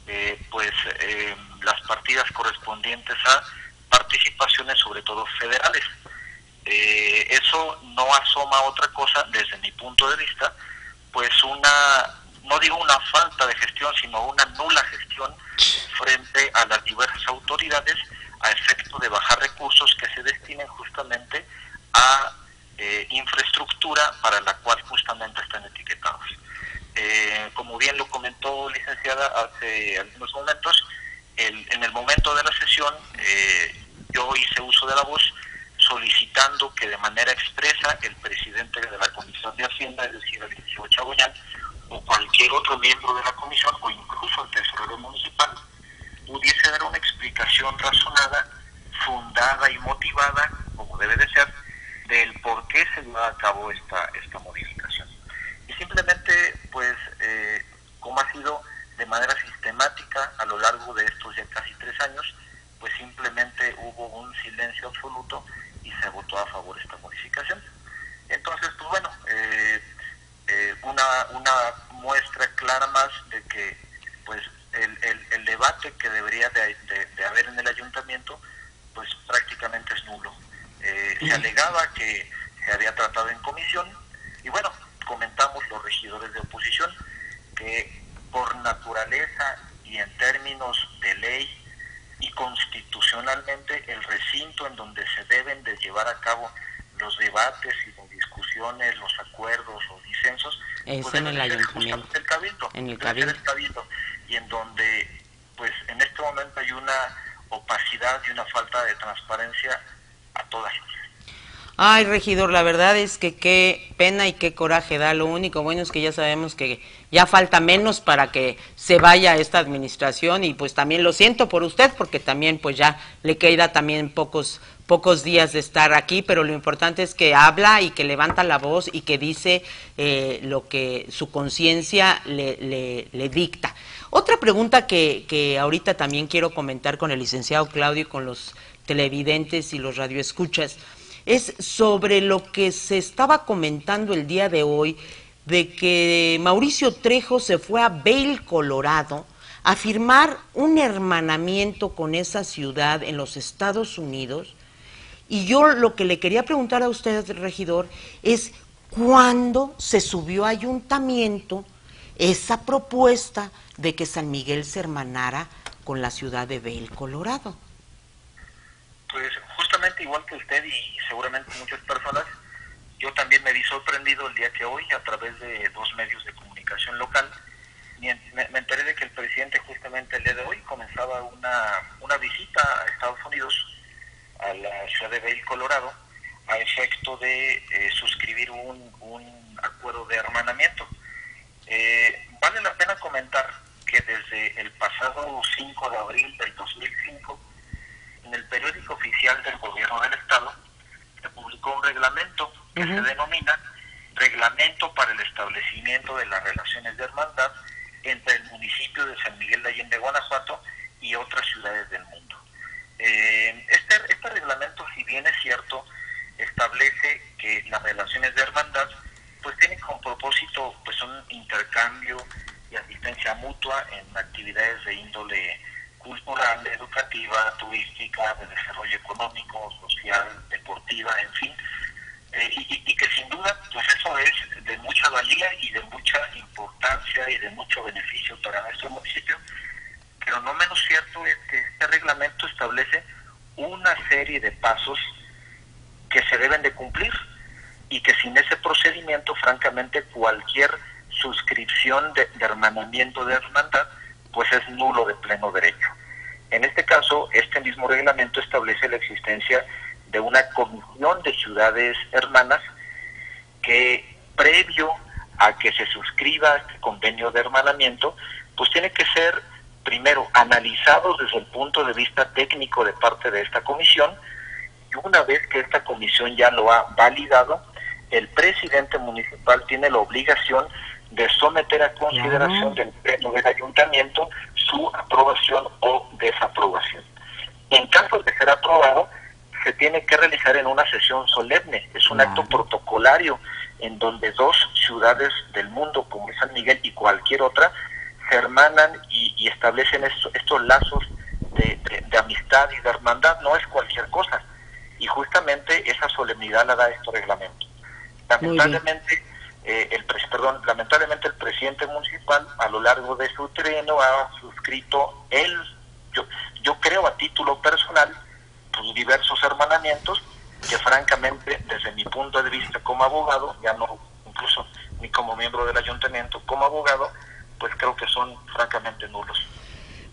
eh, pues eh, las partidas correspondientes a participaciones, sobre todo federales. Eh, eso no asoma a otra cosa desde mi punto de vista, pues una, no digo una falta de gestión, sino una nula gestión frente a las diversas autoridades a efecto de bajar recursos que se destinen justamente a eh, infraestructura para la cual justamente están etiquetados. Eh, como bien lo comentó licenciada hace algunos momentos, el- en el momento de la sesión eh, yo hice uso de la voz solicitando que de manera expresa el presidente de la Comisión de Hacienda, es decir, el licenciado Chagoyán, o cualquier otro miembro de la comisión, o incluso el tesorero municipal, pudiese dar una explicación razonada, fundada y motivada, como debe de ser, del por qué se lleva a cabo esta, esta modificación. Y simplemente, pues, eh, como ha sido de manera sistemática a lo largo de estos ya casi tres años, pues simplemente hubo un silencio absoluto y se votó a favor esta modificación. Entonces, pues bueno, eh, eh, una, una muestra clara más de que pues el, el, el debate que debería de, de- de haber en el ayuntamiento pues prácticamente es nulo. Eh, se alegaba que se había tratado en comisión y bueno, comentamos los regidores de oposición que por naturaleza y en términos de ley y constitucionalmente el recinto en donde se deben de llevar a cabo los debates y las discusiones, los acuerdos, los disensos, Es pues en el ayuntamiento. el cabildo, En el cabildo. el cabildo, y en donde pues en este momento hay una opacidad y una falta de transparencia a todas luces. Ay, regidor, la verdad es que qué pena y qué coraje da. Lo único bueno es que ya sabemos que ya falta menos para que se vaya esta administración y pues también lo siento por usted porque también pues ya le queda también pocos pocos días de estar aquí, pero lo importante es que habla y que levanta la voz y que dice eh, lo que su conciencia le, le- le dicta. Otra pregunta que, que ahorita también quiero comentar con el licenciado Claudio y con los televidentes y los radioescuchas es sobre lo que se estaba comentando el día de hoy de que Mauricio Trejo se fue a Vail, Colorado, a firmar un hermanamiento con esa ciudad en los Estados Unidos. Y yo lo que le quería preguntar a usted, regidor, es cuándo se subió a ayuntamiento esa propuesta de que San Miguel se hermanara con la ciudad de Vail, Colorado. Pues justamente igual que usted y seguramente muchas personas, yo también me vi sorprendido el día que hoy a través de dos medios de comunicación local. Me, enteré de que el presidente justamente el día de hoy comenzaba una, una visita a Estados Unidos, a la ciudad de Vail, Colorado, a efecto de eh, suscribir un, acuerdo de hermanamiento. Eh, vale la pena comentar que desde el pasado 5 de abril del 2005, en el periódico oficial del gobierno del Estado, se publicó un que se denomina Reglamento para el establecimiento de las relaciones de hermandad entre el municipio de San Miguel de Allende, Guanajuato, y otras ciudades del mundo. Eh, este, este reglamento, si bien es cierto, establece que las relaciones de hermandad pues tienen como propósito pues un intercambio y asistencia mutua en actividades de índole cultural, educativa, turística, de desarrollo económico, social, deportiva, en fin, eh, y, que sin duda pues eso es de mucha valía y de mucha importancia y de mucho beneficio para nuestro municipio, pero no menos cierto es que este reglamento establece una serie de pasos que se deben de cumplir y que sin ese procedimiento, francamente, cualquier suscripción de, de hermandad, pues es nulo de pleno derecho. En este caso, este mismo reglamento establece la existencia de una comisión de ciudades hermanas que previo a que se suscriba este convenio de hermanamiento, pues tiene que ser primero analizado desde el punto de vista técnico de parte de esta comisión, y una vez que esta comisión ya lo ha validado, el presidente municipal tiene la obligación de someter a consideración del ayuntamiento su aprobación o desaprobación. En caso de ser aprobado, se tiene que realizar en una sesión solemne, es un acto protocolario en donde dos ciudades del mundo como San Miguel y cualquier otra se hermanan y, establecen estos, lazos de, de, amistad y de hermandad, no es cualquier cosa. Y justamente esa solemnidad la da este reglamento. Lamentablemente, eh, el perdón, lamentablemente el municipal a lo largo de su terreno ha suscrito él, yo, yo creo a título personal, pues, diversos hermanamientos que francamente desde mi punto de vista como abogado, ya no incluso ni como miembro del ayuntamiento, como abogado, pues creo que son francamente nulos.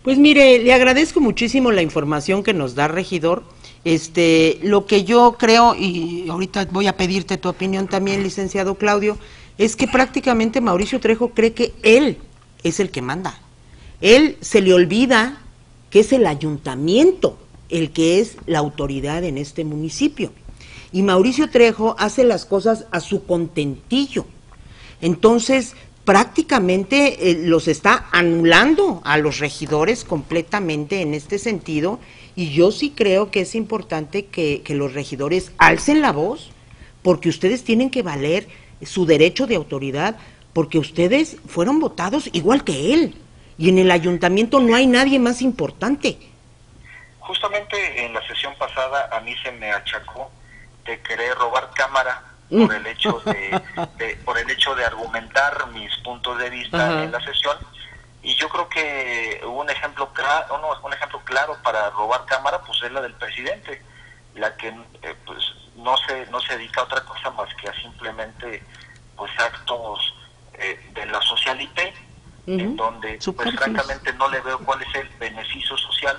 Pues mire, le agradezco muchísimo la información que nos da regidor. Este, lo que yo creo y ahorita voy a pedirte tu opinión también, licenciado Claudio, es que prácticamente Mauricio Trejo cree que él es el que manda. Él se le olvida que es el ayuntamiento el que es la autoridad en este municipio. Y Mauricio Trejo hace las cosas a su contentillo. Entonces, prácticamente eh, los está anulando a los regidores completamente en este sentido. Y yo sí creo que es importante que, que los regidores alcen la voz, porque ustedes tienen que valer su derecho de autoridad, porque ustedes fueron votados igual que él. Y en el ayuntamiento no hay nadie más importante. Justamente en la sesión pasada a mí se me achacó de querer robar cámara por mm. el hecho de, por el hecho de argumentar mis puntos de vista en la sesión y yo creo que un ejemplo un ejemplo claro para robar cámara pues es la del presidente la que eh, pues no se no se dedica a otra cosa más que a simplemente pues actos eh, de la socialité en donde pues francamente no le veo cuál es el beneficio social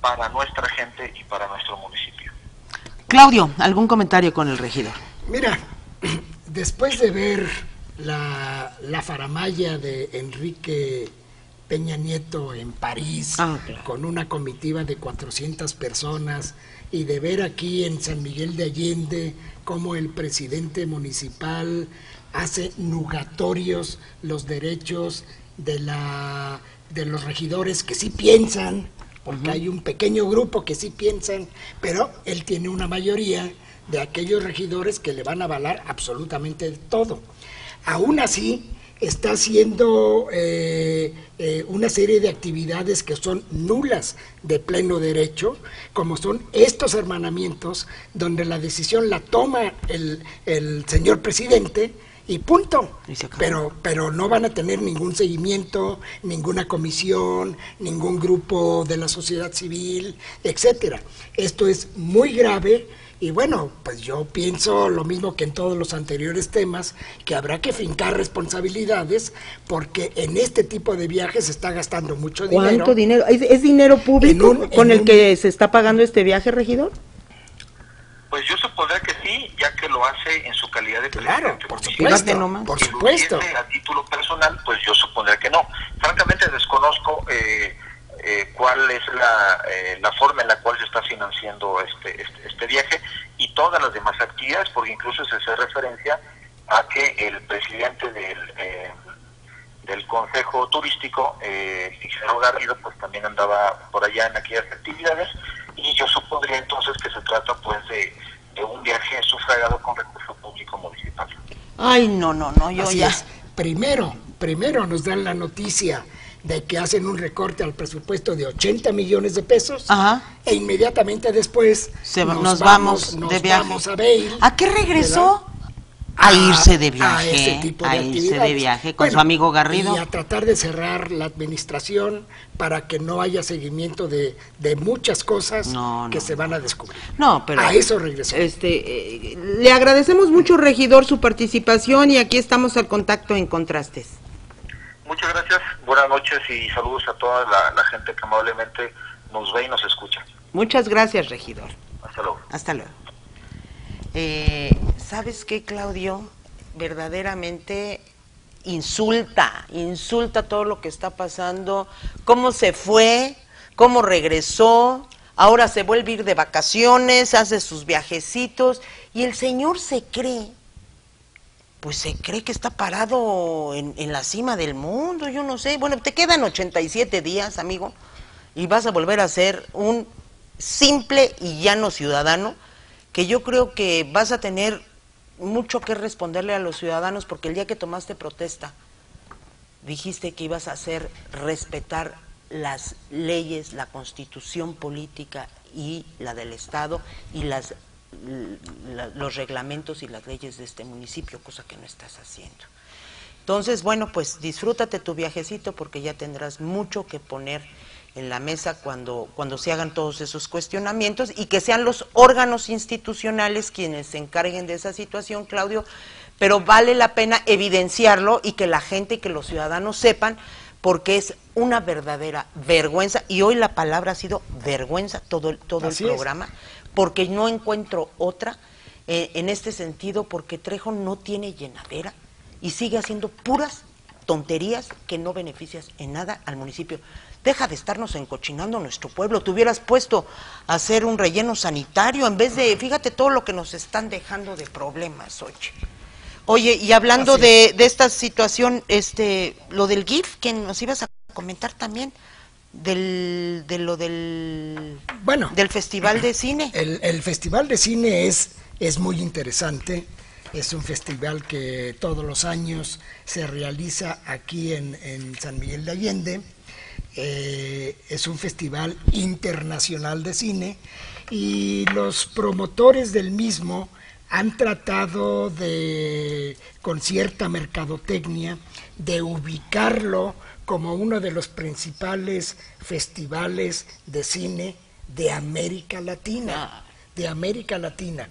para nuestra gente y para nuestro municipio. Claudio, ¿algún comentario con el regidor? Mira, después de ver la, la faramaya de Enrique Peña Nieto en París, ah, con una comitiva de 400 personas, y de ver aquí en San Miguel de Allende cómo el presidente municipal hace nugatorios los derechos de, la, de los regidores que sí piensan, porque hay un pequeño grupo que sí piensan, pero él tiene una mayoría de aquellos regidores que le van a avalar absolutamente todo. Aún así, está haciendo eh, eh, una serie de actividades que son nulas de pleno derecho, como son estos hermanamientos, donde la decisión la toma el, el señor presidente y punto. pero, pero no van a tener ningún seguimiento, ninguna comisión, ningún grupo de la sociedad civil, etcétera. Esto es muy grave y bueno, pues yo pienso lo mismo que en todos los anteriores temas, que habrá que fincar responsabilidades porque en este tipo de viajes se está gastando mucho dinero. ¿Cuánto dinero? ¿Es, dinero público con el que se está pagando este viaje, regidor? Pues yo supondría que sí ya que lo hace en su calidad de Claro, presidente por supuesto, por Si lo supuesto. a título personal, pues yo supondría que no. Francamente desconozco eh, eh, cuál es la, eh, la forma en la cual se está financiando este, este, este viaje y todas las demás actividades, porque incluso se hace referencia a que el presidente del, eh, del Consejo Turístico, eh, Garrido, pues también andaba por allá en aquellas actividades y yo supondría entonces que se trata pues de, de un viaje sufragado con recurso público municipal. Ay, no, no, no, yo Así ya. es. Primero, primero nos dan la noticia de que hacen un recorte al presupuesto de 80 millones de pesos Ajá. e inmediatamente después Se nos, vamos, nos de viaje. vamos a Bale, ¿A qué regresó? ¿verdad? A irse de a viaje. ese tipo de a irse de actividades. viaje con Bueno, su amigo Garrido. Y a tratar de cerrar la administración para que no haya seguimiento de, de muchas cosas No, que se van a descubrir. No, pero A eso regresó. Este, eh, le agradecemos mucho, regidor, su participación y aquí estamos al contacto en Contrastes. Muchas gracias, buenas noches y saludos a toda la, la gente que amablemente nos ve y nos escucha. Muchas gracias, regidor. Hasta luego. Hasta luego. Eh, ¿Sabes qué, Claudio? Verdaderamente insulta, insulta todo lo que está pasando, cómo se fue, cómo regresó, ahora se vuelve a ir de vacaciones, hace sus viajecitos y el señor se cree, pues se cree que está parado en, en la cima del mundo, yo no sé. Bueno, te quedan 87 días, amigo, y vas a volver a ser un simple y llano ciudadano que yo creo que vas a tener mucho que responderle a los ciudadanos porque el día que tomaste protesta dijiste que ibas a hacer respetar las leyes, la constitución política y la del Estado y las, la- los reglamentos y las leyes de este municipio, cosa que no estás haciendo. Entonces, bueno, pues disfrútate tu viajecito porque ya tendrás mucho que poner en la mesa cuando, cuando se hagan todos esos cuestionamientos y que sean los órganos institucionales quienes se encarguen de esa situación, Claudio, pero vale la pena evidenciarlo y que la gente y que los ciudadanos sepan porque es una verdadera vergüenza y hoy la palabra ha sido vergüenza todo el, todo el es. Porque no encuentro otra eh, en este sentido porque Trejo no tiene llenadera y sigue haciendo puras tonterías que no beneficias en nada al municipio. Deja de estarnos encochinando nuestro pueblo. Te hubieras puesto a hacer un relleno sanitario en vez de, fíjate todo lo que nos están dejando de problemas, oye. Oye, y hablando de, de esta situación, este, lo del GIF, que nos ibas a comentar también, del, de lo del, Bueno, del Festival de Cine. El, el Festival de Cine es, es muy interesante. Es un festival que todos los años se realiza aquí en, en San Miguel de Allende. Eh, es un festival internacional de cine y los promotores del mismo han tratado de, con cierta mercadotecnia, de ubicarlo como uno de los principales festivales de cine de América Latina, de América Latina,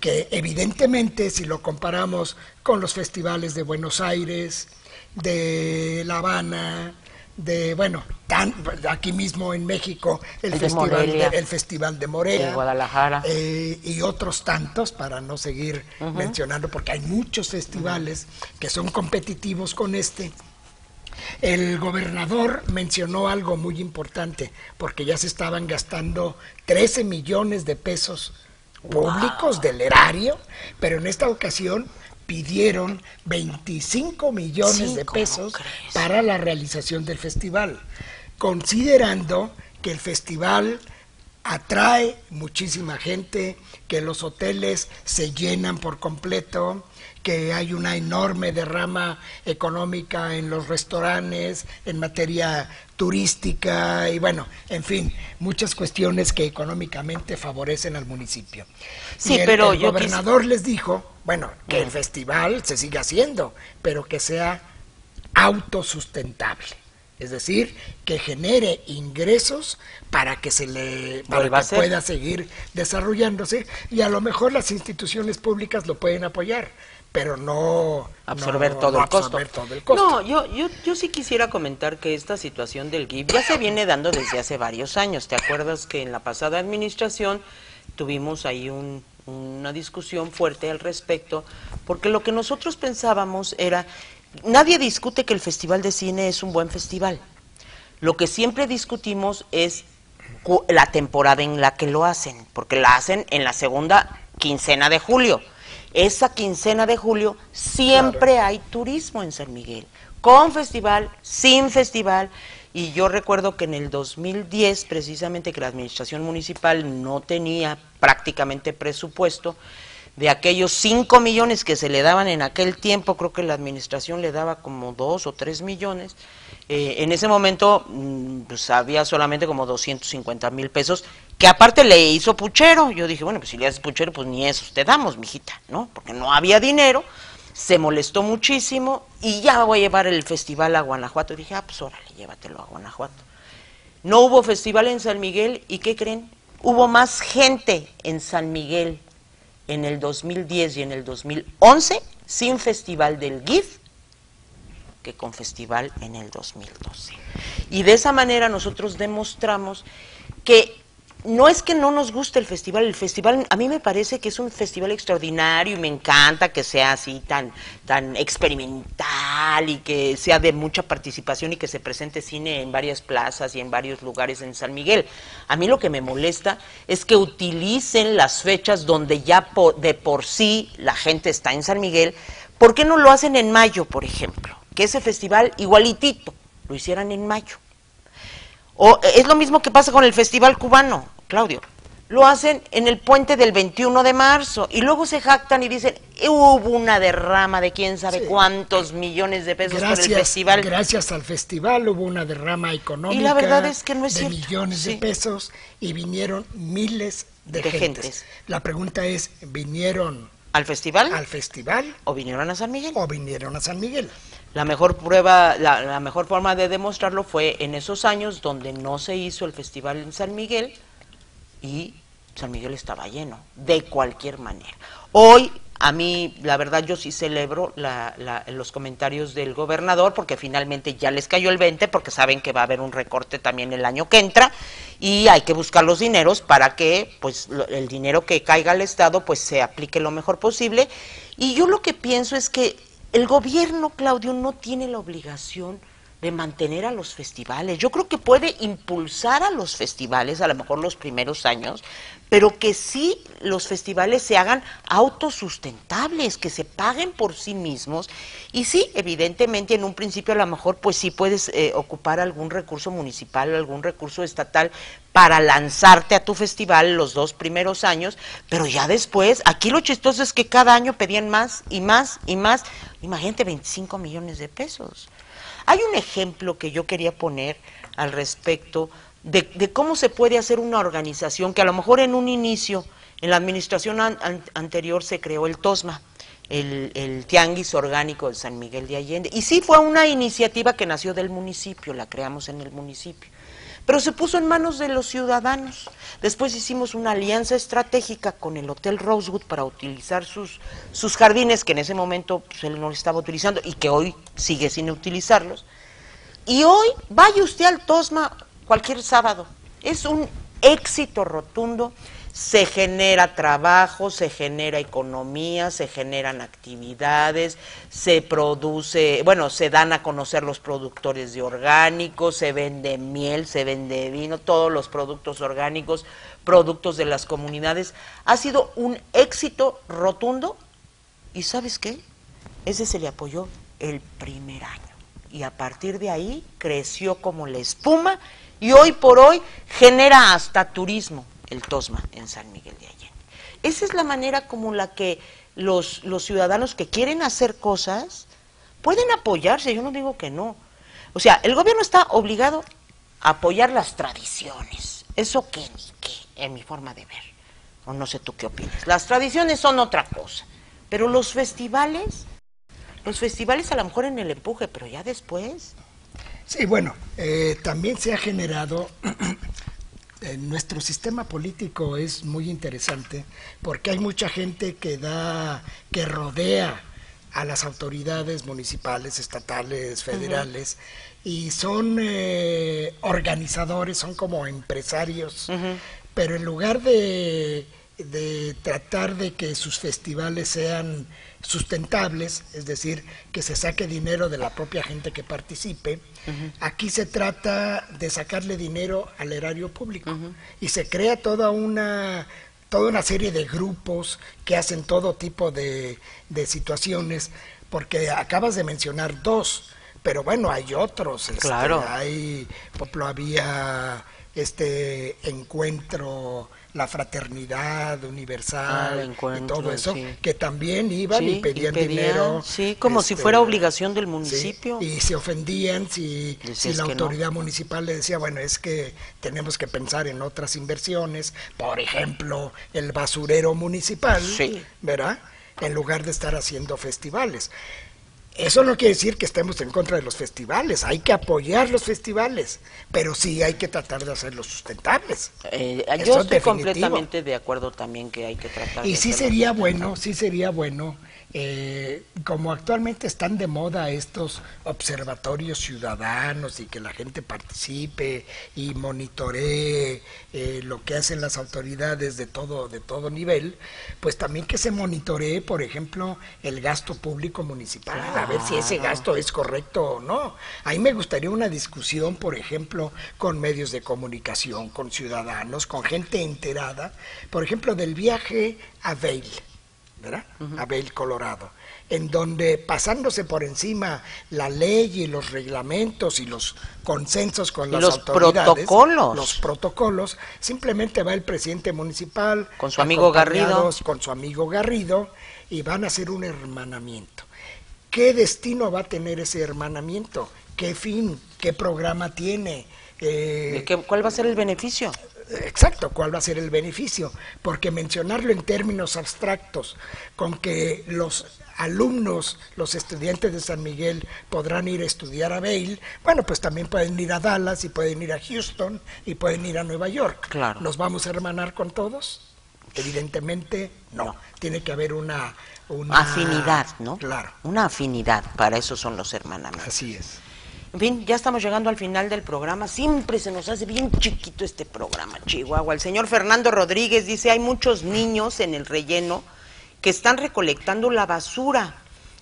que evidentemente si lo comparamos con los festivales de Buenos Aires, de La Habana, de bueno, tan, aquí mismo en México el, El de festival Morelia. de, el festival de Morea, De Guadalajara. eh, y otros tantos para no seguir mencionando porque hay muchos festivales que son competitivos con este. El gobernador mencionó algo muy importante, porque ya se estaban gastando 13 millones de pesos públicos del erario, pero en esta ocasión pidieron 25 millones Sí, de ¿cómo pesos para la realización del festival, considerando que el festival atrae muchísima gente, que los hoteles se llenan por completo, que hay una enorme derrama económica en los restaurantes, en materia turística y bueno, en fin, muchas cuestiones que económicamente favorecen al municipio. Sí, Y el, pero el yo gobernador les dijo, bueno, que el festival se siga haciendo, pero que sea autosustentable. Es decir, que genere ingresos para que se le para que pueda seguir desarrollándose y a lo mejor las instituciones públicas lo pueden apoyar, pero no absorber no- todo, no el costo. absorber todo el costo. No, yo, yo, yo sí quisiera comentar que esta situación del GIF ya se viene dando desde hace varios años. ¿Te acuerdas que en la pasada administración tuvimos ahí un, una discusión fuerte al respecto, porque lo que nosotros pensábamos era, nadie discute que el Festival de Cine es un buen festival. Lo que siempre discutimos es la temporada en la que lo hacen, porque la hacen en la segunda quincena de julio. Esa quincena de julio siempre hay turismo en San Miguel, con festival, sin festival. Y yo recuerdo que en el 2010, precisamente que la administración municipal no tenía prácticamente presupuesto, de aquellos 5 millones que se le daban en aquel tiempo, creo que la administración le daba como 2 o 3 millones, eh, en ese momento mm, pues, había solamente como 250 mil pesos, que aparte le hizo puchero. Yo dije, bueno, pues si le haces puchero, pues ni eso te damos, mijita, ¿no? Porque no había dinero, se molestó muchísimo y ya voy a llevar el festival a Guanajuato. Y dije, ah, pues órale, llévatelo a Guanajuato. No hubo festival en San Miguel y ¿qué creen? Hubo más gente en San Miguel en el 2010 y en el 2011 sin festival del GIF que con festival en el 2012. Y de esa manera nosotros demostramos que no es que no nos guste el festival, el festival a mí me parece que es un festival extraordinario y me encanta que sea así tan, tan experimental y que sea de mucha participación y que se presente cine en varias plazas y en varios lugares en San Miguel. A mí lo que me molesta es que utilicen las fechas donde ya de por sí la gente está en San Miguel. ¿Por qué no lo hacen en mayo, por ejemplo? Que ese festival igualitito lo hicieran en mayo o es lo mismo que pasa con el Festival Cubano, Claudio. Lo hacen en el puente del 21 de marzo y luego se jactan y dicen, hubo una derrama de quién sabe cuántos millones de pesos gracias, por el festival. Gracias al festival hubo una derrama económica y la verdad es que no es de millones de pesos y vinieron miles de, gentes. La pregunta es, ¿vinieron al festival? ¿Al festival? ¿O vinieron a San Miguel? ¿O vinieron a San Miguel? La mejor prueba, la, mejor forma de demostrarlo fue en esos años donde no se hizo el festival en San Miguel y San Miguel estaba lleno, de cualquier manera. Hoy, a mí, la verdad, yo sí celebro los comentarios del gobernador porque finalmente ya les cayó el 20 porque saben que va a haber un recorte también el año que entra y hay que buscar los dineros para que pues el dinero que caiga al Estado pues se aplique lo mejor posible. Y yo lo que pienso es que el gobierno, Claudio, no tiene la obligación de mantener a los festivales. Yo creo que puede impulsar a los festivales, a lo mejor los primeros años, pero que sí los festivales se hagan autosustentables, que se paguen por sí mismos. Y sí, evidentemente, en un principio a lo mejor pues sí puedes eh, ocupar algún recurso municipal, algún recurso estatal para lanzarte a tu festival los dos primeros años, pero ya después, aquí lo chistoso es que cada año pedían más y más y más. Imagínate, 25 millones de pesos. Hay un ejemplo que yo quería poner al respecto de, cómo se puede hacer una organización que a lo mejor en un inicio, en la administración anterior se creó el TOSMA, el, el, Tianguis Orgánico de San Miguel de Allende. Y sí fue una iniciativa que nació del municipio, la creamos en el municipio pero se puso en manos de los ciudadanos. Después hicimos una alianza estratégica con el Hotel Rosewood para utilizar sus, sus jardines, que en ese momento pues, él no estaba utilizando y que hoy sigue sin utilizarlos. Y hoy vaya usted al Tosma cualquier sábado. Es un éxito rotundo se genera trabajo, se genera economía, se generan actividades, se produce, bueno, se dan a conocer los productores de orgánicos, se vende miel, se vende vino, todos los productos orgánicos, productos de las comunidades. Ha sido un éxito rotundo y ¿sabes qué? Ese se le apoyó el primer año y a partir de ahí creció como la espuma y hoy por hoy genera hasta turismo el TOSMA en San Miguel de Allende. Esa es la manera como la que los, los ciudadanos que quieren hacer cosas pueden apoyarse, yo no digo que no. O sea, el gobierno está obligado a apoyar las tradiciones. Eso qué, qué, en mi forma de ver. O no sé tú qué opinas. Las tradiciones son otra cosa. Pero los festivales, los festivales a lo mejor en el empuje, pero ya después. Sí, bueno, eh, también se ha generado nuestro sistema político es muy interesante porque hay mucha gente que da, que rodea a las autoridades municipales, estatales, federales, y son eh, organizadores, son como empresarios, pero en lugar de de tratar de que sus festivales sean sustentables, es decir, que se saque dinero de la propia gente que participe. Aquí se trata de sacarle dinero al erario público y se crea toda una toda una serie de grupos que hacen todo tipo de, de situaciones, porque acabas de mencionar dos, pero bueno, hay otros. Este, Claro. Hay, por ejemplo, había este encuentro, la fraternidad universal Ah, y todo eso, sí. que también iban Sí, y pedían, y pedían, dinero. sí, como si fuera obligación del municipio. sí, y se ofendían si, si la no. autoridad municipal le decía, bueno, es que tenemos que pensar en otras inversiones, por ejemplo, el basurero municipal. ¿verdad? En lugar de estar haciendo festivales. Eso no quiere decir que estemos en contra de los festivales, hay que apoyar los festivales, pero sí hay que tratar de hacerlos sustentables. Eh, yo es estoy completamente de acuerdo también que hay que tratar Y de sí sería bueno, sí sería bueno, eh, como actualmente están de moda estos observatorios ciudadanos y que la gente participe y monitoree eh, lo que hacen las autoridades de todo, de todo nivel, pues también que se monitoree, por ejemplo, el gasto público municipal, a ver si ese gasto es correcto o no. Ahí me gustaría una discusión, por ejemplo, con medios de comunicación, con ciudadanos, con gente enterada, por ejemplo, del viaje a Vail, ¿verdad? A Vail, Colorado, en donde pasándose por encima la ley y los reglamentos y los consensos con las los autoridades, protocolos. los protocolos, simplemente va el presidente municipal Con su amigo Garrido. con su amigo Garrido y van a hacer un hermanamiento. ¿Qué destino va a tener ese hermanamiento? ¿Qué fin? ¿Qué programa tiene? Eh, ¿De qué- ¿Cuál va a ser el beneficio? Exacto, ¿cuál va a ser el beneficio? Porque mencionarlo en términos abstractos, con que los alumnos, los estudiantes de San Miguel podrán ir a estudiar a Vail, bueno, pues también pueden ir a Dallas y pueden ir a Houston y pueden ir a Nueva York. Claro. ¿Nos vamos a hermanar con todos? Evidentemente no. Tiene que haber una, una Afinidad, ¿no? Claro, Una afinidad, para eso son los hermanamientos. así es. En fin, ya estamos llegando al final del programa. Siempre se nos hace bien chiquito este programa, Chihuahua. El señor Fernando Rodríguez dice, hay muchos niños en el relleno que están recolectando la basura.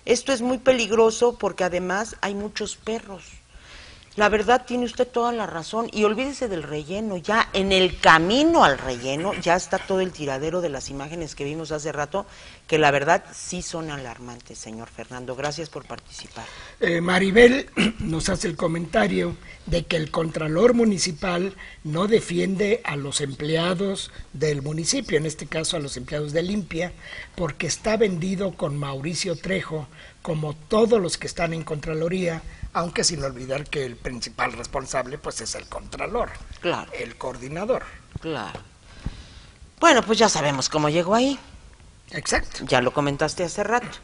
Esto es muy peligroso porque además hay muchos perros. La verdad tiene usted toda la razón y olvídese del relleno, ya en el camino al relleno ya está todo el tiradero de las imágenes que vimos hace rato, que la verdad sí son alarmantes, señor Fernando. Gracias por participar. Eh, Maribel nos hace el comentario de que el Contralor Municipal no defiende a los empleados del municipio, en este caso a los empleados de Limpia, porque está vendido con Mauricio Trejo, como todos los que están en Contraloría, aunque sin olvidar que el principal responsable pues es el Contralor, Claro. el coordinador. Claro. Bueno, pues ya sabemos cómo llegó ahí. Exacto. Ya lo comentaste hace rato.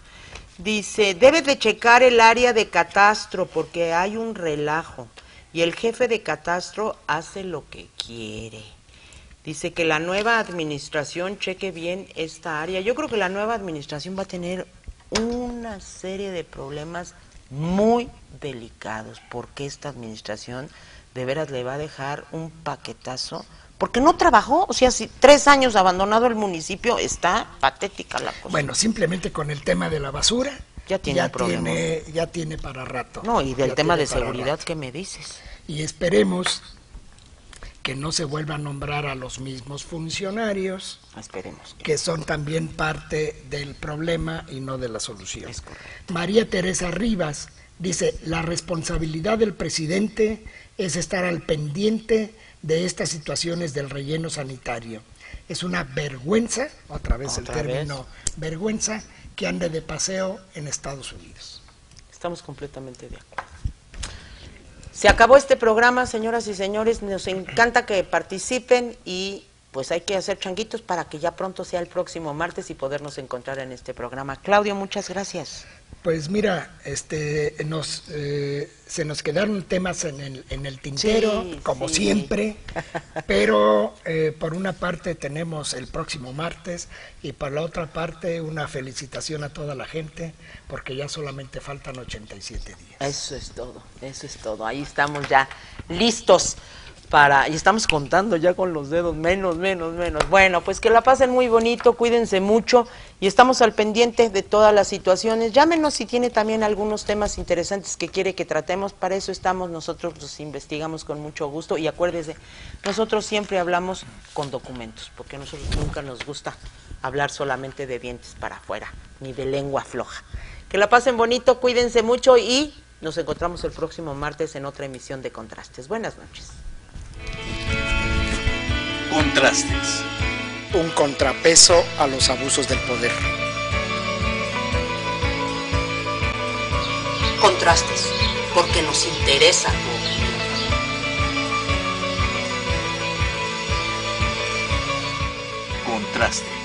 Dice, debe de checar el área de catastro porque hay un relajo y el jefe de catastro hace lo que quiere. Dice que la nueva administración cheque bien esta área. Yo creo que la nueva administración va a tener una serie de problemas muy delicados porque esta administración de veras le va a dejar un paquetazo porque no trabajó, o sea, si tres años abandonado el municipio, está patética la cosa. Bueno, simplemente con el tema de la basura Ya tiene problema. tiene- ya tiene para rato. no, y del Ya tema de seguridad. ¿qué me dices? y esperemos que no se vuelva a nombrar a los mismos funcionarios Esperemos. que son también parte del problema y no de la solución. María Teresa Rivas dice, la responsabilidad del presidente es estar al pendiente de estas situaciones del relleno sanitario. Es una vergüenza, otra vez Otra el término vergüenza, que ande de paseo en Estados Unidos. Estamos completamente de acuerdo. Se acabó este programa, señoras y señores. Nos encanta que participen y pues hay que hacer changuitos para que ya pronto sea el próximo martes y podernos encontrar en este programa. Claudio, muchas gracias. Pues mira, este, nos, eh, se nos quedaron temas en el, en el tintero, Sí, como sí. siempre, pero eh, por una parte tenemos el próximo martes y por la otra parte una felicitación a toda la gente, porque ya solamente faltan 87 días. Eso es todo, eso es todo. Ahí estamos ya listos para y estamos contando ya con los dedos menos menos menos bueno pues que la pasen muy bonito cuídense mucho y estamos al pendiente de todas las situaciones llámenos si tiene también algunos temas interesantes que quiere que tratemos para eso estamos nosotros los investigamos con mucho gusto y acuérdese nosotros siempre hablamos con documentos porque a nosotros nunca nos gusta hablar solamente de dientes para afuera ni de lengua floja que la pasen bonito cuídense mucho y nos encontramos el próximo martes en otra emisión de Contrastes. Buenas noches. Contrastes. Un contrapeso a los abusos del poder. Contrastes, porque nos interesa tu. Contrastes.